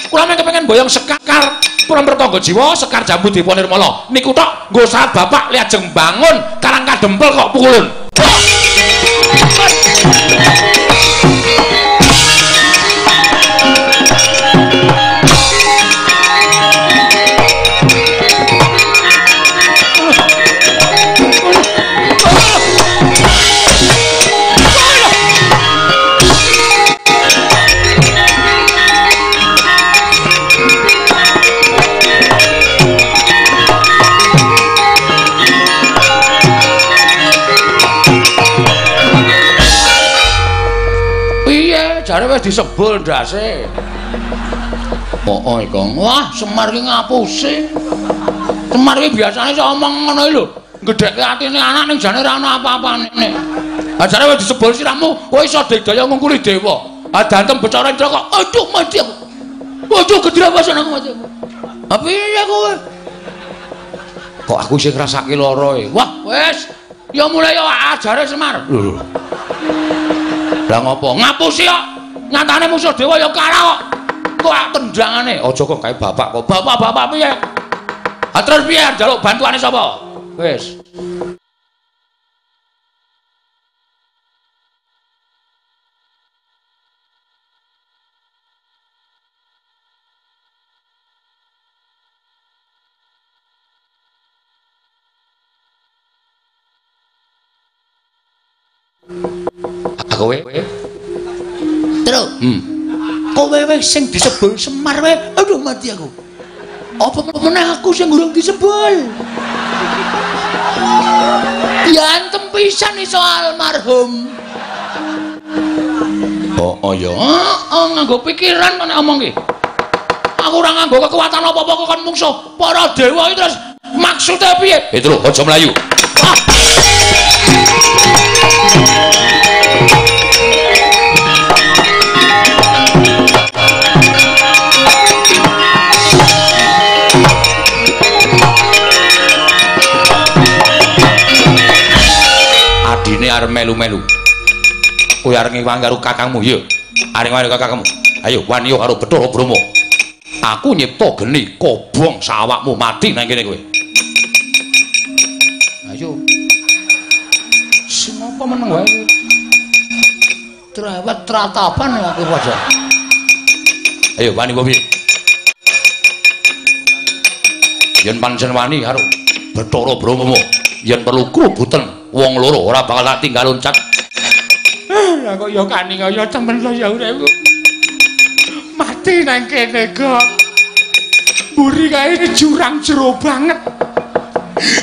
Kula men kepengin boyong sekar pura pertangga jiwa sekar jambu nirmala. Niku tok nggo saat bapak li ajeng bangun karang kadempel kok pukulun. Wis disebul ndase. Oh, Kang. Wah, Semar ki ngapusi. Semar ki biasane iso omong ngono lho. Gedhekke atine anak ning jane ora ana apa-apane. Ah jare wis disebul siramu, kowe iso digdaya ngungkuli dewa. Ah dantem becara kok. Aduh, mati aku. Waduh, gedrapasan aku mati aku. Ah piye kowe? Kok aku sing ngrasake lara e. Wah, wis. Ya mulai ya ajare Semar. Lho. Lah ngopo? Ngapusi kok. Nyatane musuh dewa ya kalah kok. Kok tendangane? Aja kok kae bapak kok. Bapak-bapak piye? Ha terus piye? Njaluk bantuane sapa? Wis Kowe sing disebul Semar wae. Aduh mati aku. Apa meneh aku sing urung disebul? Ya antem pisan iso almarhum. Oh, oh ya. Oh, nganggo pikiran kok omong iki. Aku ora nganggo kekuatan apa-apa kok kon mungsuh para dewa iki terus maksudnya piye? Petru, aja mlayu. Ah. ular melu-melu. Kowe arep ngiwang karo kakangmu, ya. Arep karo kakangmu. Ayo wani karo Bathara Brama. Aku nyipta geni kobong sawakmu mati nang kene kowe. Ayo. Sing apa meneng wae kowe? Trawat tratapan ya, aku padha. Ayo wani kowe yang Yen pancen wani karo Bathara Brama, yen perlu kru buteng wong loro ora bakal tak tinggal loncat. Lah kok ya kani kaya temen lo ya urip. Mati nang kene kok. Buri kae jurang jero banget.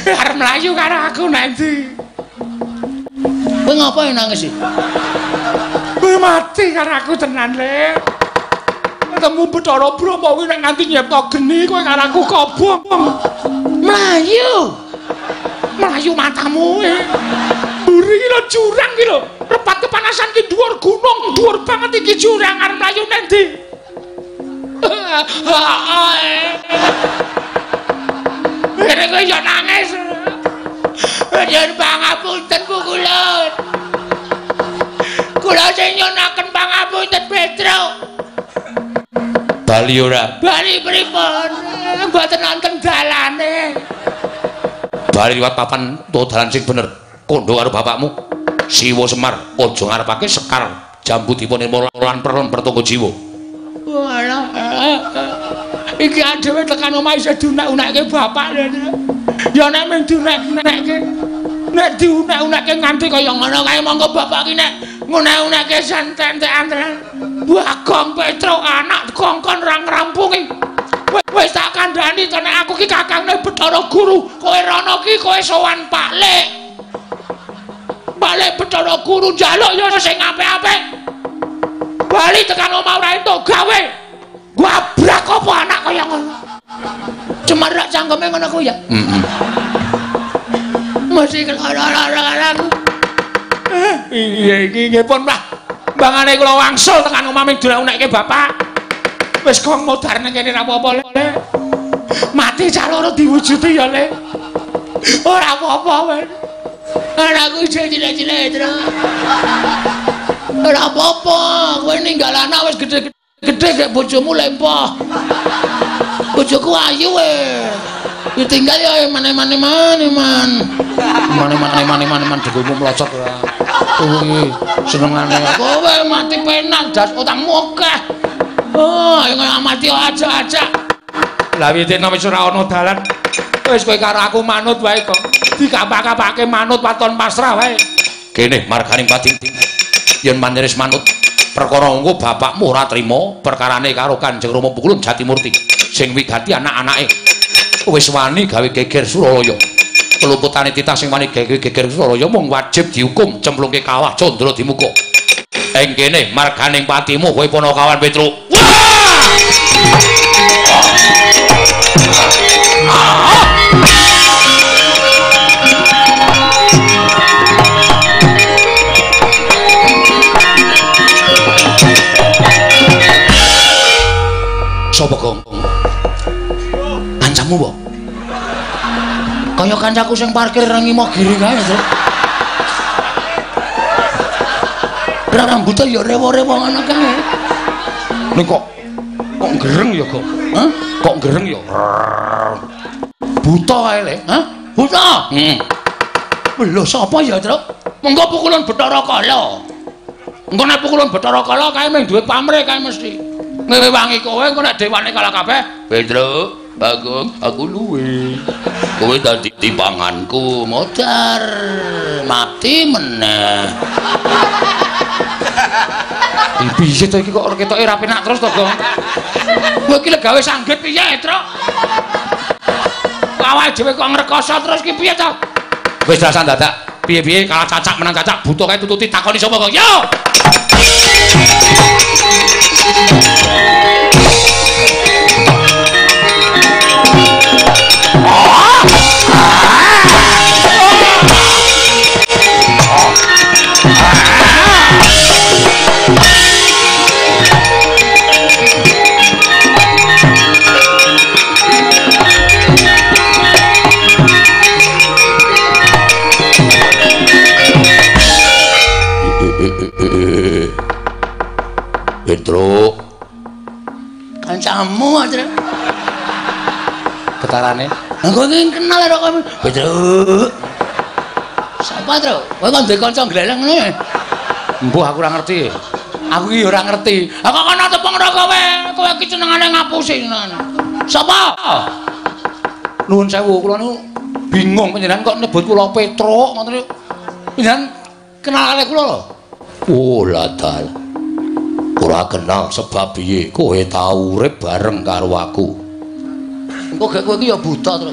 Arep mlayu karo aku nanti. Kowe ngapain nangis sih? Kowe mati karo aku tenan, Le. Ketemu Bathara Brahma kuwi nek nganti nyipta geni kowe karo aku kobong. Melayu. Melayu matamu. Buri lho jurang iki lho. Repat kepanasan ki dhuwur gunung, dhuwur banget iki jurang arep mlayu nang ndi? [laughs] Ini kok ya nangis. Yen pangapunten Bu Kulon. Kula sing nyonaken pangapunten Petro. Bali ora. Bali pripun? Mboten wonten dalane. Bali liwat papan to dalan sing bener. Kondo karo bapakmu. Siwa Semar, aja ngarepake sekar jambu dipun ilmu lan peron pertunggu jiwa. Walah. Iki adewe tekan omah isih diunek-unekke bapak. Ya nek mung diunek-unekke. Nek diunek-unekke nganti kaya ngono kae monggo bapak ki nek ngunek-unekke santen-santen. Bagong Petro anak kongkon ra ngrampungi. Wis- tak kandhani to nek aku ki kakangne Bathara Guru. Kowe rono ki kowe sowan Pak Lek. Pak Lek Bathara Guru njaluk ya sing apik-apik. Bali tekan omah ora entuk gawe. Gabrak apa anak kaya ngono. Cemerak cangkeme ngono ku ya. Heeh. Mesti keloro-loro aku. Iya iki nggih pun Mbah. Mbangane kula wangsul tekan omah ming diunekke bapak. Wis kong modar ning kene ra apa-apa Le. Mati cah loro diwujudi ya Le. Ora apa-apa wis. Anakku isih cilik-cilik terus. Ora apa-apa, kowe ninggal anak wis gedhe gek bojomu lempoh. Bojoku ayu we. Ditinggal ya mane-mane mane man. Mane-mane mane-mane man dhewe mlocot ora. Kuwi senengane Kowe mati penak das utangmu akeh. Oh, ayo mati aja-aja. Lah witina wis ora ana dalan. Wis kowe karo aku manut wae kok. Dikapak-kapake manut waton pasrah wae. kene marganing pati. Yen manyeris manut perkara engko bapakmu ora trima perkarane karo Kanjeng Rama Pukulun Jatimurti sing wigati anak-anake. Wis wani gawe geger Suralaya. Keluputane titah sing wani gawe geger Suralaya mung wajib dihukum cemplungke kawah Candra dimuka. Ing kene marganing patimu kowe Panakawan Petro. Wah! Sopo Gong? Kancamu, Mbok? Kaya kancaku sing parkir nang ngimo giring kae, Tru. Rambutnya ya rewo-rewo ngono kae. Ning kok kok gereng ya, Gong? Hah? Kok gereng ya? Buta kae, Le. Hah? Buta. Hmm. Lho sapa ya, Tru? Mengko pukulan Bathara Kala. Engko nek pukulan Bathara Kala kae mung duwe pamrih kae mesti. Ngewangi kowe engko nek dewane kalah kabeh. Pedro, Bagong, aku luwe. Kowe dadi timbanganku, Modar mati meneh. Piye to iki kok ketoke ra penak terus to, Gong? Kowe iki gawe sanggit piye, Tru? Awake dhewe kok ngrekoso terus ki piye to? Wis dasan dadak. Piye-piye kalah cacak menang cacak buta kae tututi takoni sapa, Gong? Yo! Pedro, Kancamu, Tru. getarane. Aku iki kenal karo kowe. Pedro. Sa- apa, Tru? Kowe kok ndek kanca gleleng ngene? Mbuh aku ora ngerti. Aku iki ora ngerti. Lah kok ana tepung ora kowe? Kowe iki senengane ngapusi. Sapa? Nuwun sewu, kula niku bingung panjenengan kok nyebut kula Petruk ngoten niku. Panjenengan kenal kali kula lho. Oh, ladal. Ora kenal sebab piye kowe tau urip bareng karo aku. Engko gek kowe iki ya buta to.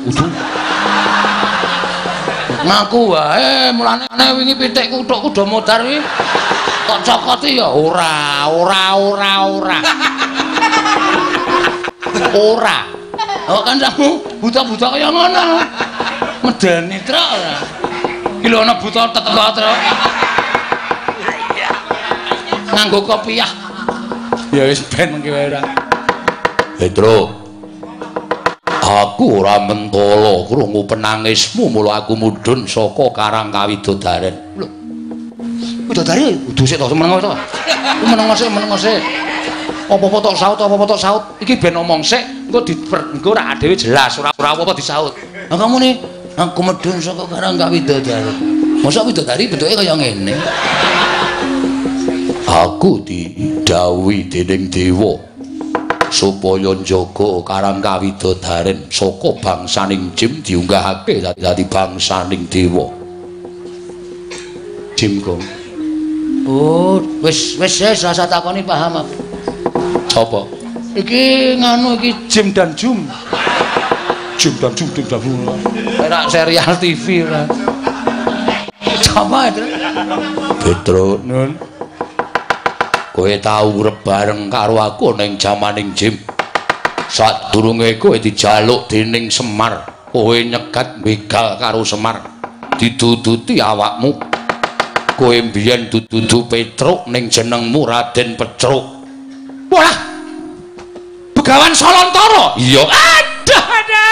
Ngaku wae mulane wingi pitik kuthuk kudu modar iki. Kok cokoti ya ora, ora, ora, ora. Ora. Oh kan kamu buta-buta kaya ngono. Medeni truk ora. Iki lho ana buta teko truk. Nganggo kopiah. [laughs] Ya wis ben mengki wae ora. Petro. Aku ora mentolo krungu penangismu mula aku mudhun saka Karang Kawidodaren. Lho. Widodari kudu sik to menengo to. Menengo sik, menengo sik. Apa-apa tok saut, apa-apa tok saut. Iki ben omong sik, engko di engko ora dhewe jelas, ora ora apa-apa disaut. Lah kamu nih, aku medun saka Karang Kawidodaren. Masa widodari bentuke kaya ngene? Aku didhawuhi dening dewa supaya njaga Karang Kawidodaren saka bangsaning jim diunggahake dadi bangsaning dewa. Jim kok. Oh, wis wis wis rasa takoni paham. Apa? Iki nganu iki jim dan jum. Jim dan jum dan jum. Kayak serial TV lah. Sama itu. Petro nun. Kowe tau urip bareng karo aku ning jamaning jim. Sadurunge kowe dijaluk dening Semar, kowe nyegat begal karo Semar. Diduduti awakmu. kowe mbiyen dudu Petruk ning jenengmu Raden Petruk. Walah. Begawan Solontara. Iya. Aduh, aduh.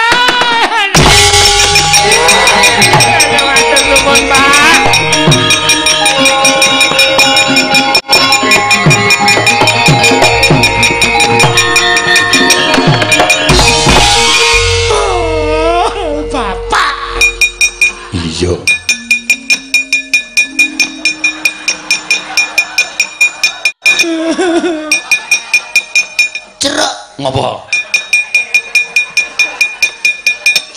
Nuwun, Pak. Ngopo?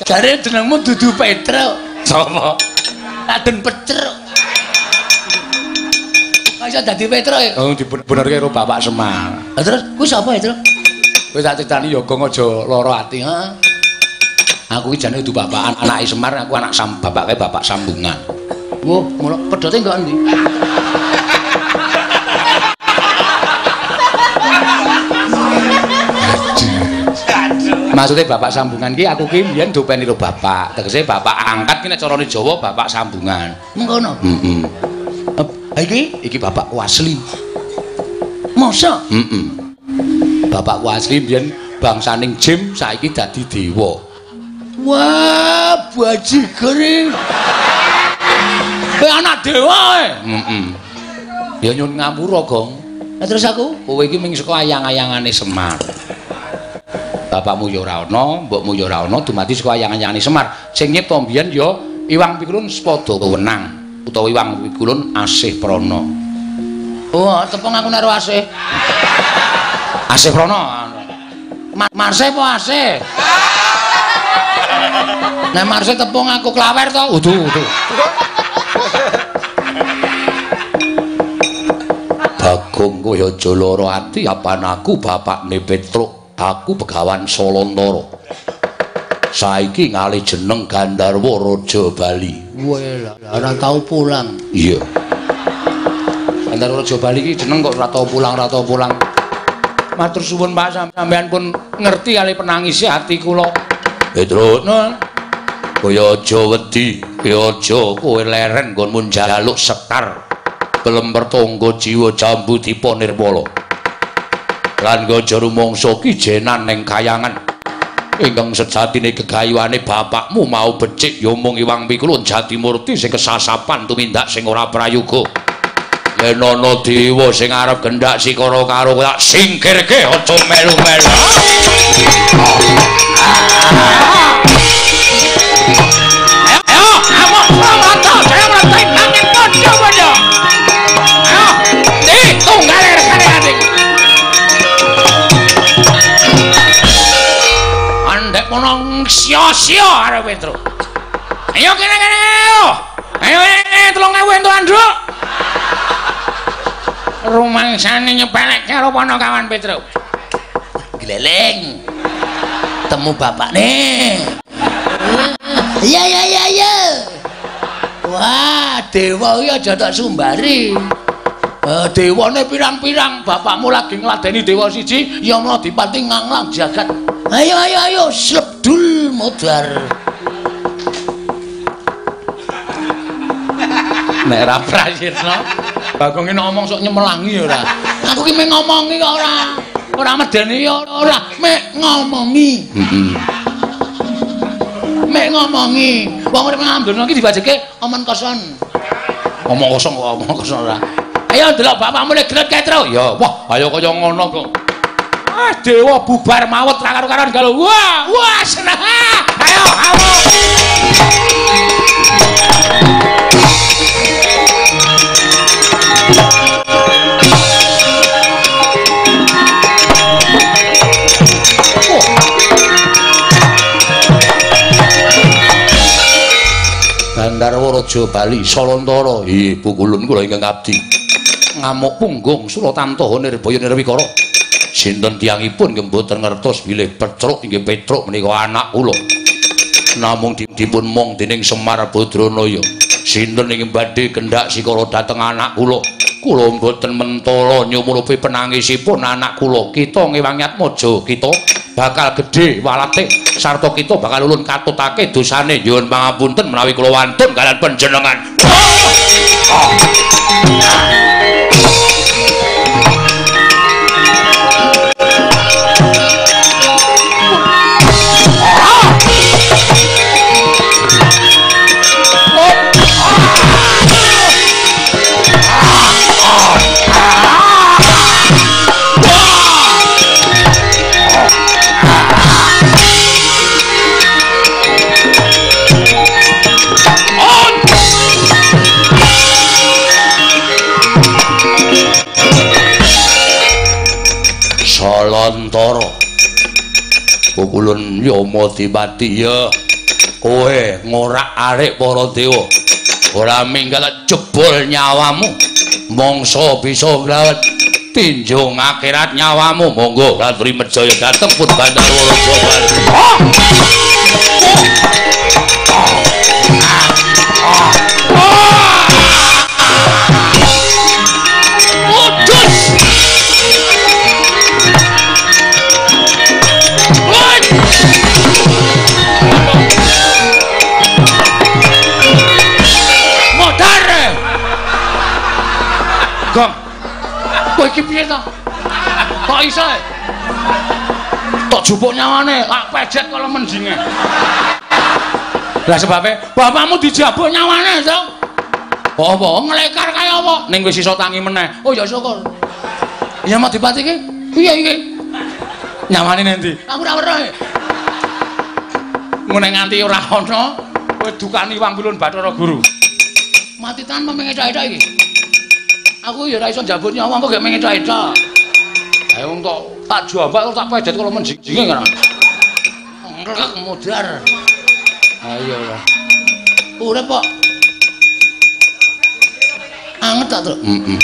Jare jenengmu dudu Petruk. Sapa? Raden Petruk. Kok iso dadi Petruk? ya? Oh, dibenerke karo Bapak Semar. Lah terus kuwi sapa ya, Truk? Kowe tak critani ya gong aja lara ati. Heeh. Aku iki jane dudu bapak anake Semar, aku anak sam bapake bapak sambungan. Wo, mulo pedote enggak ndi? Maksudnya bapak sambungan ki aku ki mbiyen dopeni karo bapak. Tegese bapak angkat ki nek carane Jawa bapak sambungan. Mengkono. Heeh. Ha iki Iki bapakku asli. mosok Heeh. Bapakku asli mbiyen bangsaning Jim saiki dadi dewa. Wah, bajigur iki. Kowe anak dewa e. Heeh. Ya nyun ngapura, Gong. Lah terus aku Kowe iki mung saka ayang-ayangane Semar. Bapakmu ya ora ana, mbokmu ya ora ana, dumadi saka ayang-ayangane Semar. Sing nyipta mbiyen ya Iwang Pikulun Spada Wewenang utawa Iwang Pikulun Asih Prana. Oh, tepung aku naruh asih. [laughs] Asih Prana. Ma Marse apa asih? Nek Marse tepung aku klawer to. Udu, udu. Bagong kowe aja lara ati apan aku bapakne Petruk. Aku Begawan Solontara. Saiki ngalih jeneng Gandharwa Raja Bali. Wela, ora tau pulang. Iya. Gandharwa Raja Bali iki jeneng kok ora tau pulang, ora tau pulang. Matur suwun Pak sampean pun ngerti kali penangisi ati kula. Petruk, Nah, kaya aja wedi, kaya aja kowe leren nggonmu njaluk sekar. Belum pertangga jiwa jambu dipa Lan gaja rumangsa ki jenan ning kayangan. Ingkang sejatine gegayuhane bapakmu mau becik ya mung Iwang Pikulun Jatimurti sing kesasapan tumindak sing ora prayoga. Yen ana dewa sing arep gendhak sikara karo tak singkirke aja melu-melu. Sia-sia karo Petruk. Ayo kene kene ayo. Ayo kene 3000 entuk anduk. Rumangsane nyepelek karo kawan Petruk. Gleleng. Temu bapakne. Iya iya iya iya. Wah, dewa iki aja tak sumbari. Eh, dewane pirang-pirang, bapakmu lagi ngladeni dewa siji, ya mula dipati nganglang jagat. Ayo ayo ayo, slebdul modar. Nek ra prayitna, Bagong ngomong sok nyemelangi ora. Aku ki mek ngomongi kok ora. Ora medeni ya ora, mek ngomongi. Heeh. Mek ngomongi. Wong urip ngambilno iki dibajeke omong kosong. Omong kosong kok omong kosong ora. Ayo delok bapakmu nek gret ketro. Ya, wah, ayo kaya ngono kok. Ah, dewa bubar mawet ra karo-karon galuh. Wah, wah seneng. Ayo, ayo. Gandarwa Raja Bali Salantara. Nggih, pukulun kula ingkang abdi. Ngamuk punggung Suratantaha Nirbaya Nirwikara. Sinten tiyangipun nggih mboten ngertos bilih Petruk inggih Petruk menika anak kula. Namung dipun mong dening Semar Badranaya. Sinten ingkang badhe kendhak sikara dhateng anak kula. Kula mboten mentala nyumurupi penangisipun anak kula. Kita ngewangiat mojo kita bakal gedhe walate sarta kita bakal ulun katutake dosane nyuwun pangapunten menawi kula wantun kalian panjenengan. Salantara. Pukulun Yama Dipati ya. Kowe ngorak-arik para dewa. Ora minggal jebol nyawamu. Mongso bisa ngrawet tinjung akhirat nyawamu. Monggo Ratri Medjaya dateng pun Bandarwara iki piye to? Kok iso? Tok jupuk nyawane, lak pejet kala mendinge. Lah sebabe bapakmu dijabuk nyawane, to? Apa nglekar kaya apa? Ning wis iso tangi meneh. Oh ya syukur. Ya mau dipati iki? Piye iki? Nyawane nendi? Aku ora weruh. e. Ngene nganti ora ana, kowe dukani Wangkulun Bathara Guru. Mati tenan mau mengecak-ecak iki. Aku ya ora iso njabut nyawa kok gek mengecak-ecak. Ayo wong tok tak jambak tak pejet kala menjinge kan. Ngrek mudar. Ayo lah. Urip kok. Anget tak, Truk? Heeh.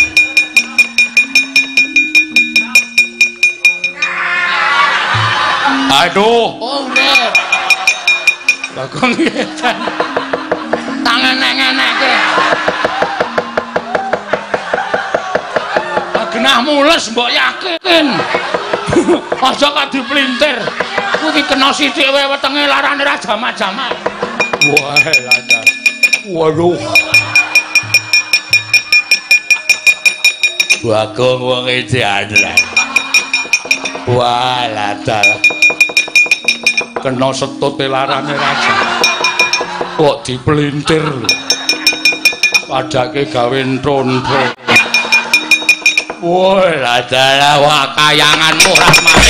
Aduh. Oh, urip. Bagong ngetan. Tangan nek-nekke. Mules mbok yakin. [laughs] Aja kok diplintir. Kuwi kena sithik wae wetenge larane ra jamak-jamak. Wah, lancar. Waduh. Bagong wong andel. Wah, latar. Kena setute larane raja. Kok diplintir. Padake gawe ntrontro. Wah, latar wah kayanganmu rahmat.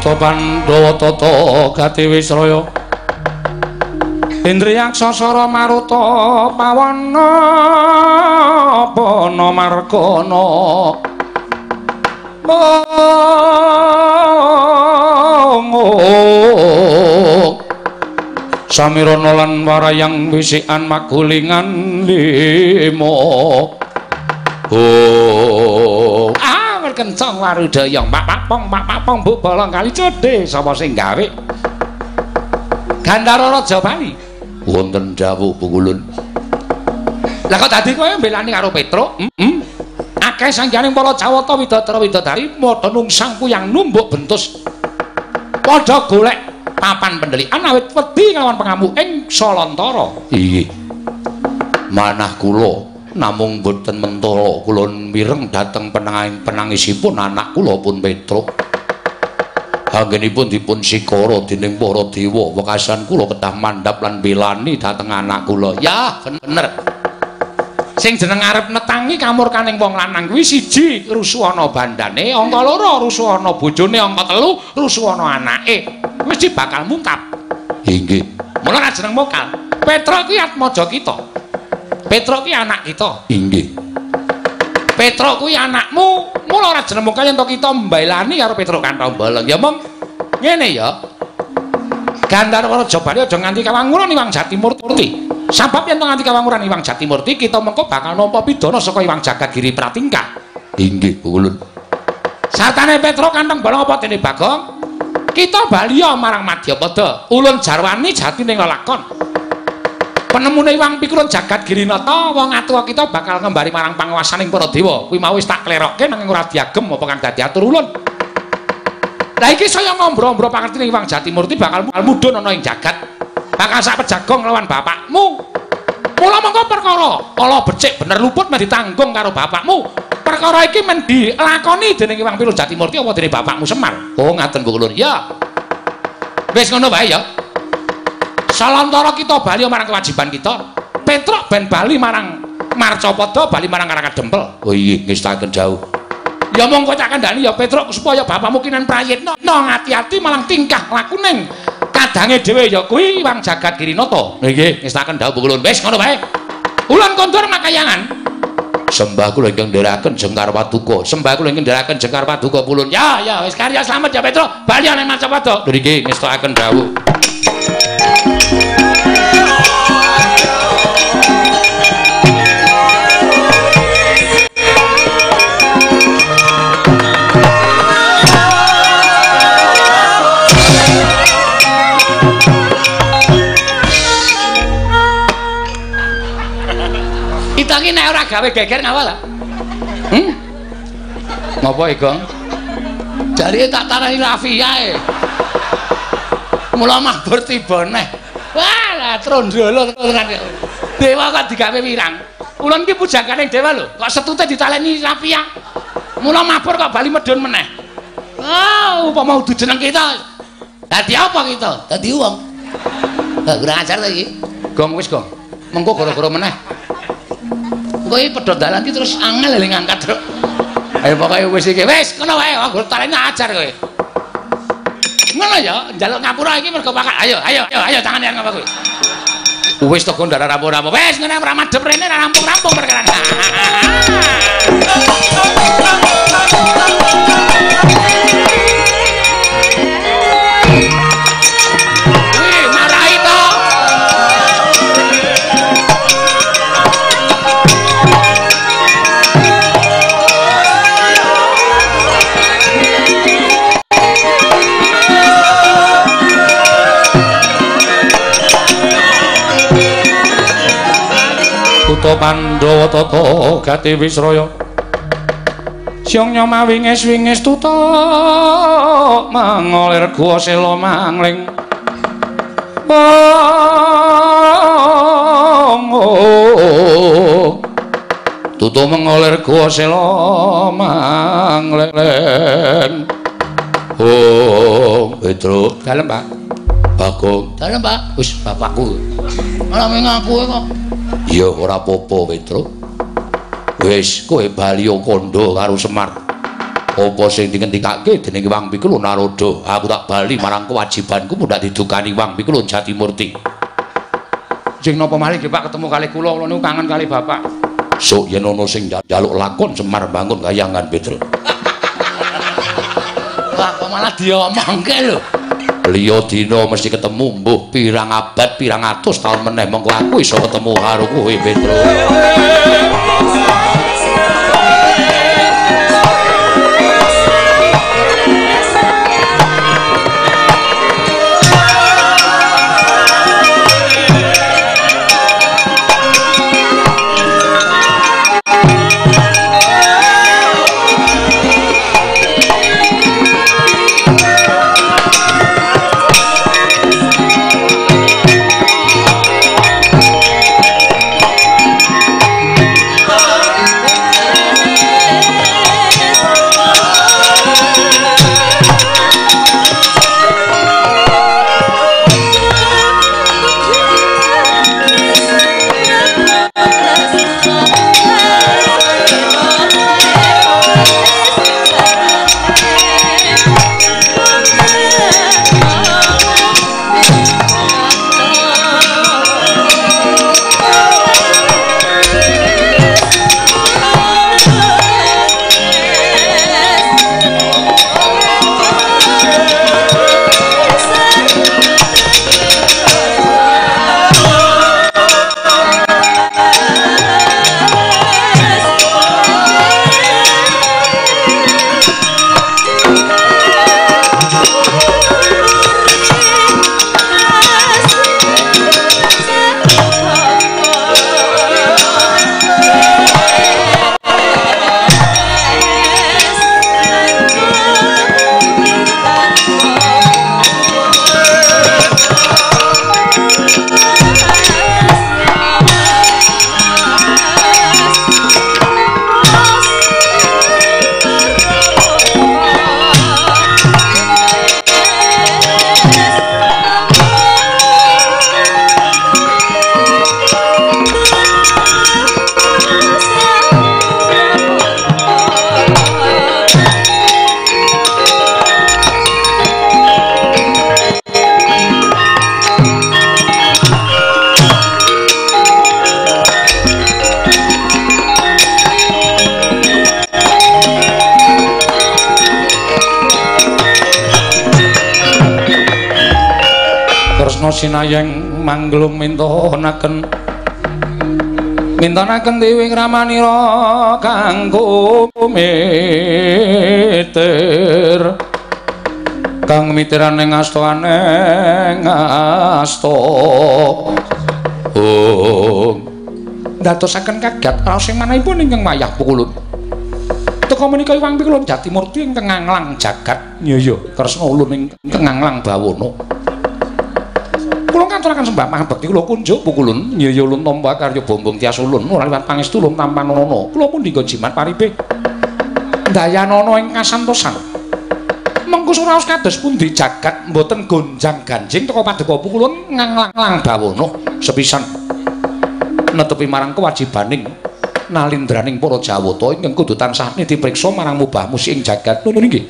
Putra Pandhawa tata gati Wisraya Indriyak sasara maruta pawana pana margana Samirana lan warayang wisikan magulingan limo. Oh kencang warudaya mak mak pong mak mak pong bu bolong kali cedhe sapa sing gawe Gandara Raja Bali wonten dawuh pukulun Lah kok dadi kowe mbelani karo Petro? Heeh. Mm -mm. Akeh sangjaning para Jawata Widodara Widodari padha nungsang kuyang numbuk bentus. Padha golek papan pendelikan awit wedi kelawan pengamu ing Salantara. Iya. Manah kula namung boten mentala kula mireng dhateng penanging penangisipun anak kula pun Petro. Anggenipun dipun sikara dening para dewa wekasan kula kedah mandhap lan belani dhateng anak kula. Ya, bener. Sing jeneng arep netangi kamurkaning wong lanang kuwi siji rusuhana bandane, angka loro rusuhana bojone, angka telu rusuhana anake. Wis bakal mungkap. Inggih. Mula jeneng mokal, Petra kuwi atmaja kita. Petra kuwi anak kita. Inggih. Petra kuwi anakmu, mula ora jeneng mokal yen kita mbailani karo Petra Kantambaleng. Ya mong ngene ya. Gandharwa Jabari aja nganti kawanguran Iwang Jatimurti. Sabab yen nganti kawanguran Iwang Jatimurti, kita mengko bakal nampa pidana saka Iwang Jagadgiri Pratingkah. Inggih, Ulun. Sartane Petra Kantambaleng apa dene Bagong? Kita baliya marang Madyapada. Ulun jarwani jati ning lakon. Penemune Iwang Pikulun Jagadgiri Nata, wong atuwa kita bakal ngembari marang panguwasaning para dewa. Kuwi mau wis tak klerokke nanging ora diagem apa kang dadi atur ulun. Lah iki saya ngombro-ombro pangertine Iwang Jatimurti bakal mudhun ana ing jagat. Bakal sak pejagong lawan bapakmu. Mula mongko perkara kala becik bener luput men ditanggung karo bapakmu. Perkara iki men dilakoni dening Iwang Pilu Jatimurti apa dening bapakmu Semar? Oh ngaten Bu Kulun. Ya. Wis ngono wae ya. Salantara kita bali marang kewajiban kita. Petruk ben bali marang Marcapada, bali marang Karakadempel. Oh iya, ngestaken jauh. Ya mongko tak kandhani ya Petruk supaya bapakmu kinan prayitna. No ngati-ati malang tingkah lakuning kadange dhewe ya kuwi Wang Jagat Kirinata. Nggih, ngestaken dawuh Kulun. Wis ngono wae. Ulan kondur makayangan. Sembah kula ingkang ndherekaken Jengkar Paduka. Sembah kula ingkang ndherekaken Jengkar Paduka Pulun. Ya, ya wis karya slamet ya Petruk. Bali ana Macapada. Nggih, ngestaken dawuh. Gawe geger ngapa ta? Hmm? Ngapa iki, Gong? Jare tak tarani Rafia e. Mula mabur tiba neh. Wah, lah trondolo. Dewa kok digawe wirang. Ulun ki pujangane dewa lho, kok setute ditaleni Rafia. Mula mabur kok bali medun meneh. Oh, upama udu jeneng kita. Dadi apa kita? Dadi wong. Lah kurang ajar iki. Gong wis, Gong. Mengko gara-gara meneh. Kowe pedhot dalan iki terus angel lho ngangkat. Ayo pokoke wis iki wis ngono wae aku tarene ajar kowe. Ngono ya, njaluk ngapura iki mergo pakat. Ayo, ayo, ayo, ayo tangane ngapa kowe. Wis to gondara rampung-rampung. Wis ngene ora madhep rene rampung-rampung perkara. Putra Pandhawa tata gati Wisraya. Siang nyoma wingis-wingis tuta mangolir gua sela mangling. Oh, tutu mengolir gua sela mangling. Oh, Petro, dalem, Pak. Bagong, dalem, Pak. Wis bapakku. Malah ngaku kok. Ya ora apa-apa, Petro. Wis kowe bali kondo karo Semar. apa sing dingendikake dening Wang Pikul Narada? Aku tak bali marang kewajibanku mundak didukani Wang Pikul Jatimurti Jeng napa malih Pak? Ketemu kali kula kula niku kangen kali Bapak. Sok yen ana sing njaluk lakon Semar bangun kayangan Petrus Wah kok malah diomongke lho liya dina mesti ketemu mbuh pirang abad pirang atus taun meneh mengko aku iso ketemu karo kowe Petrus sinayeng manglung mintonaken mintonaken dewi ramanira kanggo miter kang mitiran ing asta aneng asta oh ndatosaken kagat raos sing manahipun ingkang mayah pukulun teka menika Iwang Pikulun Jatimurti ing Tenganglang jagat. Iya iya. Kresna ulun ing Tenganglang bawana ngaturaken sembah mangabekti kula kunjuk pukulun nyaya ulun tampa karya bombong tias ulun ora liwat pangestu ulun tampan nono. Kula pun dinggo jimat paribe? Dayanana ing kasantosan mengko suraos kados pundi jagat mboten gonjang ganjing teka padepa pukulun nganglang bawana sepisan. Netepi marang kewajibaning nalindraning para jawata ingkang kudu tansah dipriksa marang mubah musik ing jagat. Ngono nggih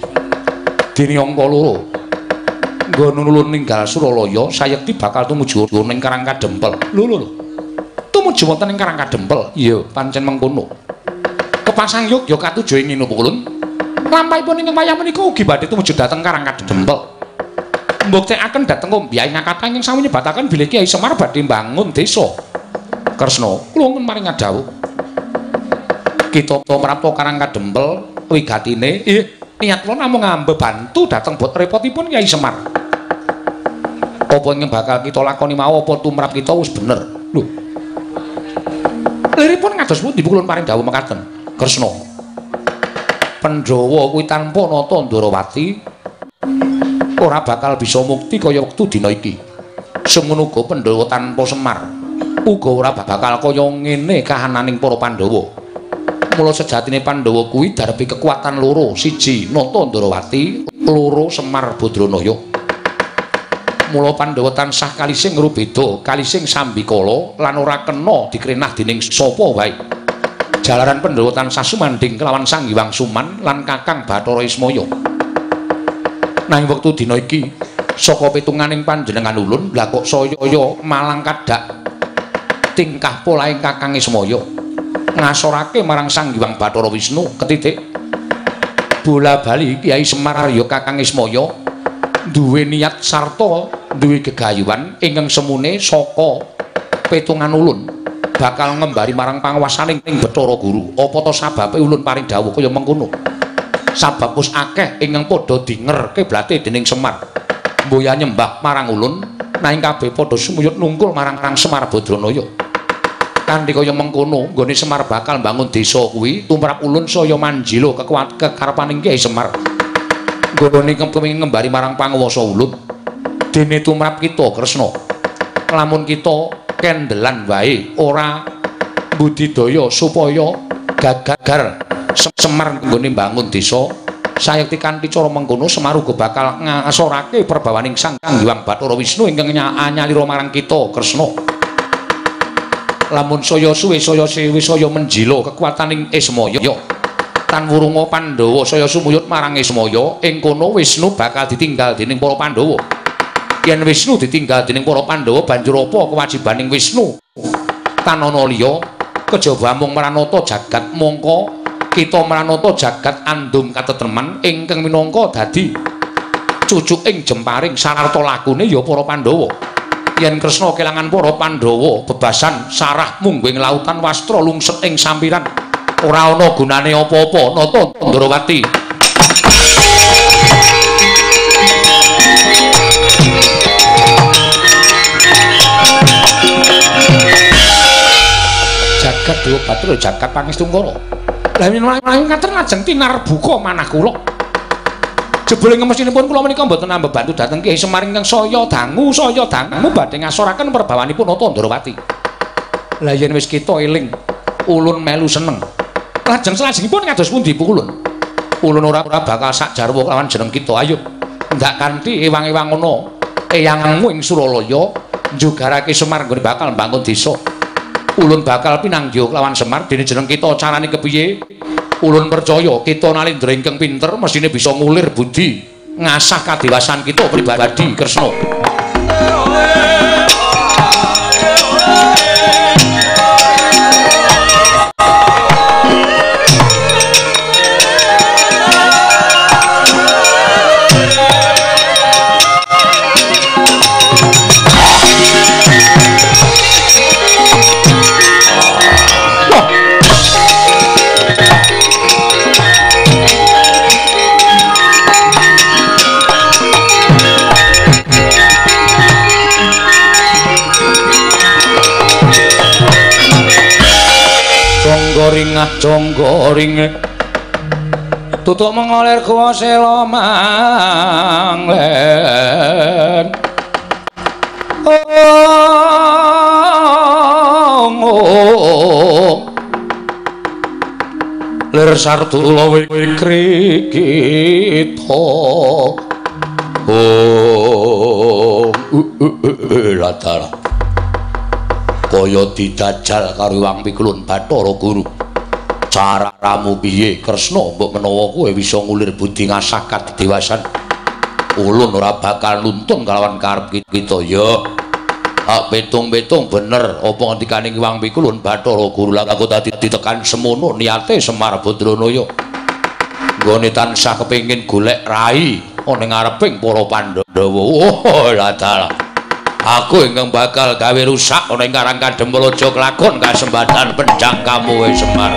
dene angka loro nggo nulun ninggal Suralaya sayekti bakal tumuju ning Karang Kadempel. Lho lho. Tumuju wonten ing Karang Kadempel. Iya, pancen mengkono. Kepasang yuk ya katuju ing ngene pukulun. Lampahipun ing wayah menika ugi badhe tumuju dhateng Karang Kadempel. Mbuktekaken dhateng Ombyai ngakata ing sami nyebataken bilih Kyai Semar badhe mbangun desa. Kresna, kula maring dawuh. Kita prapta Karang Kadempel wigatine, eh niat kula namung ngambe bantu dhateng bot repotipun Kyai Semar. Apa yang bakal kita lakoni mau apa tumrap kita wis bener. Lho liripun ngados pundi pukulun paring dawuh mekaten? Kresna. Pandhawa kuwi tanpa nata Ndarawati ora bakal bisa mukti kaya wektu dina iki. Semono uga Pandhawa tanpa Semar uga ora bakal kaya ngene kahananing para Pandhawa. Mula sejatine Pandhawa kuwi darepi kekuatan loro siji nata Ndarawati loro Semar Badranaya mula Pandhawa tansah kalising ngrubeda, kalising sambikala lan ora kena dikrenah dening sapa wae. jalaran Pandhawa tansah sumanding kelawan Sang Hyang Suman lan Kakang Bathara Ismaya. Nang wektu dina iki saka pitunganing panjenengan ulun lha kok saya malang kadak tingkah polaing Kakang Ismaya ngasorake marang Sang Hyang Bathara Wisnu ketitik bola bali Kiai Semar Arya Kakang Ismaya duwe niat sarta duwe gegayuhan ingkang semune saka petungan ulun bakal ngembari marang panguwasaning ing Bathara Guru apa to sababe ulun paring dawuh kaya mengkono sabab wis akeh ingkang padha dingerke blate dening Semar. Mboya nyembah marang ulun, nanging kabeh padha sumuyut nungkul marang Rang Semar Badranaya. Kanthi kaya mengkono, nggone Semar bakal bangun desa kuwi tumrap ulun saya manjila kekuat kekarepaning Kyai Semar. Nggone kepengin ngembari marang panguwasa ulun. Dene tumrap kita Kresna. Lamun kita kendelan wae ora budidaya supaya gagar Semar nggone bangun desa sayekti kanthi cara mengkono Semar uga bakal ngasorake perbawaning Sang Hyang Bathara Wisnu ingkang anyalira marang kita Kresna. Lamun saya suwe saya sewi saya menjila kekuataning Ismaya tan wurunga Pandhawa saya sumuyut marang Ismaya ing kono Wisnu bakal ditinggal dening para Pandhawa. Yen Wisnu ditinggal dening para Pandhawa banjur apa kewajibaning Wisnu? Tan ana liya kejaba mung maranata jagat mongko kita maranata jagat andum katetreman ingkang minangka dadi cucuking jemparing sararta lakune ya para Pandhawa. Yen Kresna kelangan para Pandhawa bebasan sarah mungguing lautan wastra lungset ing sampiran ora ana gunane apa-apa nata Ndrawati. Jagat Dewa Bathara jagat pangestungkara. Lah menawi ngaten lajeng tinar buka manah kula. Jebule ngemesinipun kula menika mboten nambah bantu dhateng Kyai Semar ingkang saya dangu, saya dangu badhe ngasoraken perbawanipun Nata Ndrawati. Lah yen wis kita eling, ulun melu seneng. Lajeng salajengipun kados pundi ulun? Ulun ora ora bakal sak jarwa lawan jeneng kita. Ayo. Ndak kanthi ewang-ewang ngono. Eyangmu ing Suralaya njugarake Semar nggone bakal mbangun desa. ulun bakal pinanggih lawan Semar dene jeneng kita carane kepiye ulun percaya kita nalindra ingkang pinter mesine bisa ngulir budi ngasah kadewasan kita pribadi Kresna ringah jonggo ringe. Tutuk mengolir kuasela manglen. Oh lir sartula wikrikita oh latara kaya didajal karo Wang Pikulun Bathara Guru. Caramu piye Kresna mbok menawa kowe bisa ngulir budi ngasah kadewasan? Ulun ora bakal nuntun kalawan karep kita ya. Tak betung-betung bener apa ngendikane Wang Pikulun Bathara Guru lan aku dadi ditekan semono niate Semar Badranaya. Nggone tansah kepengin golek rai ana ngareping para Pandhawa. Oh, lah aku ingkang bakal gawe rusak ana ing Karang Kadempulaja kelakon kasempatan penjang kamu Semar.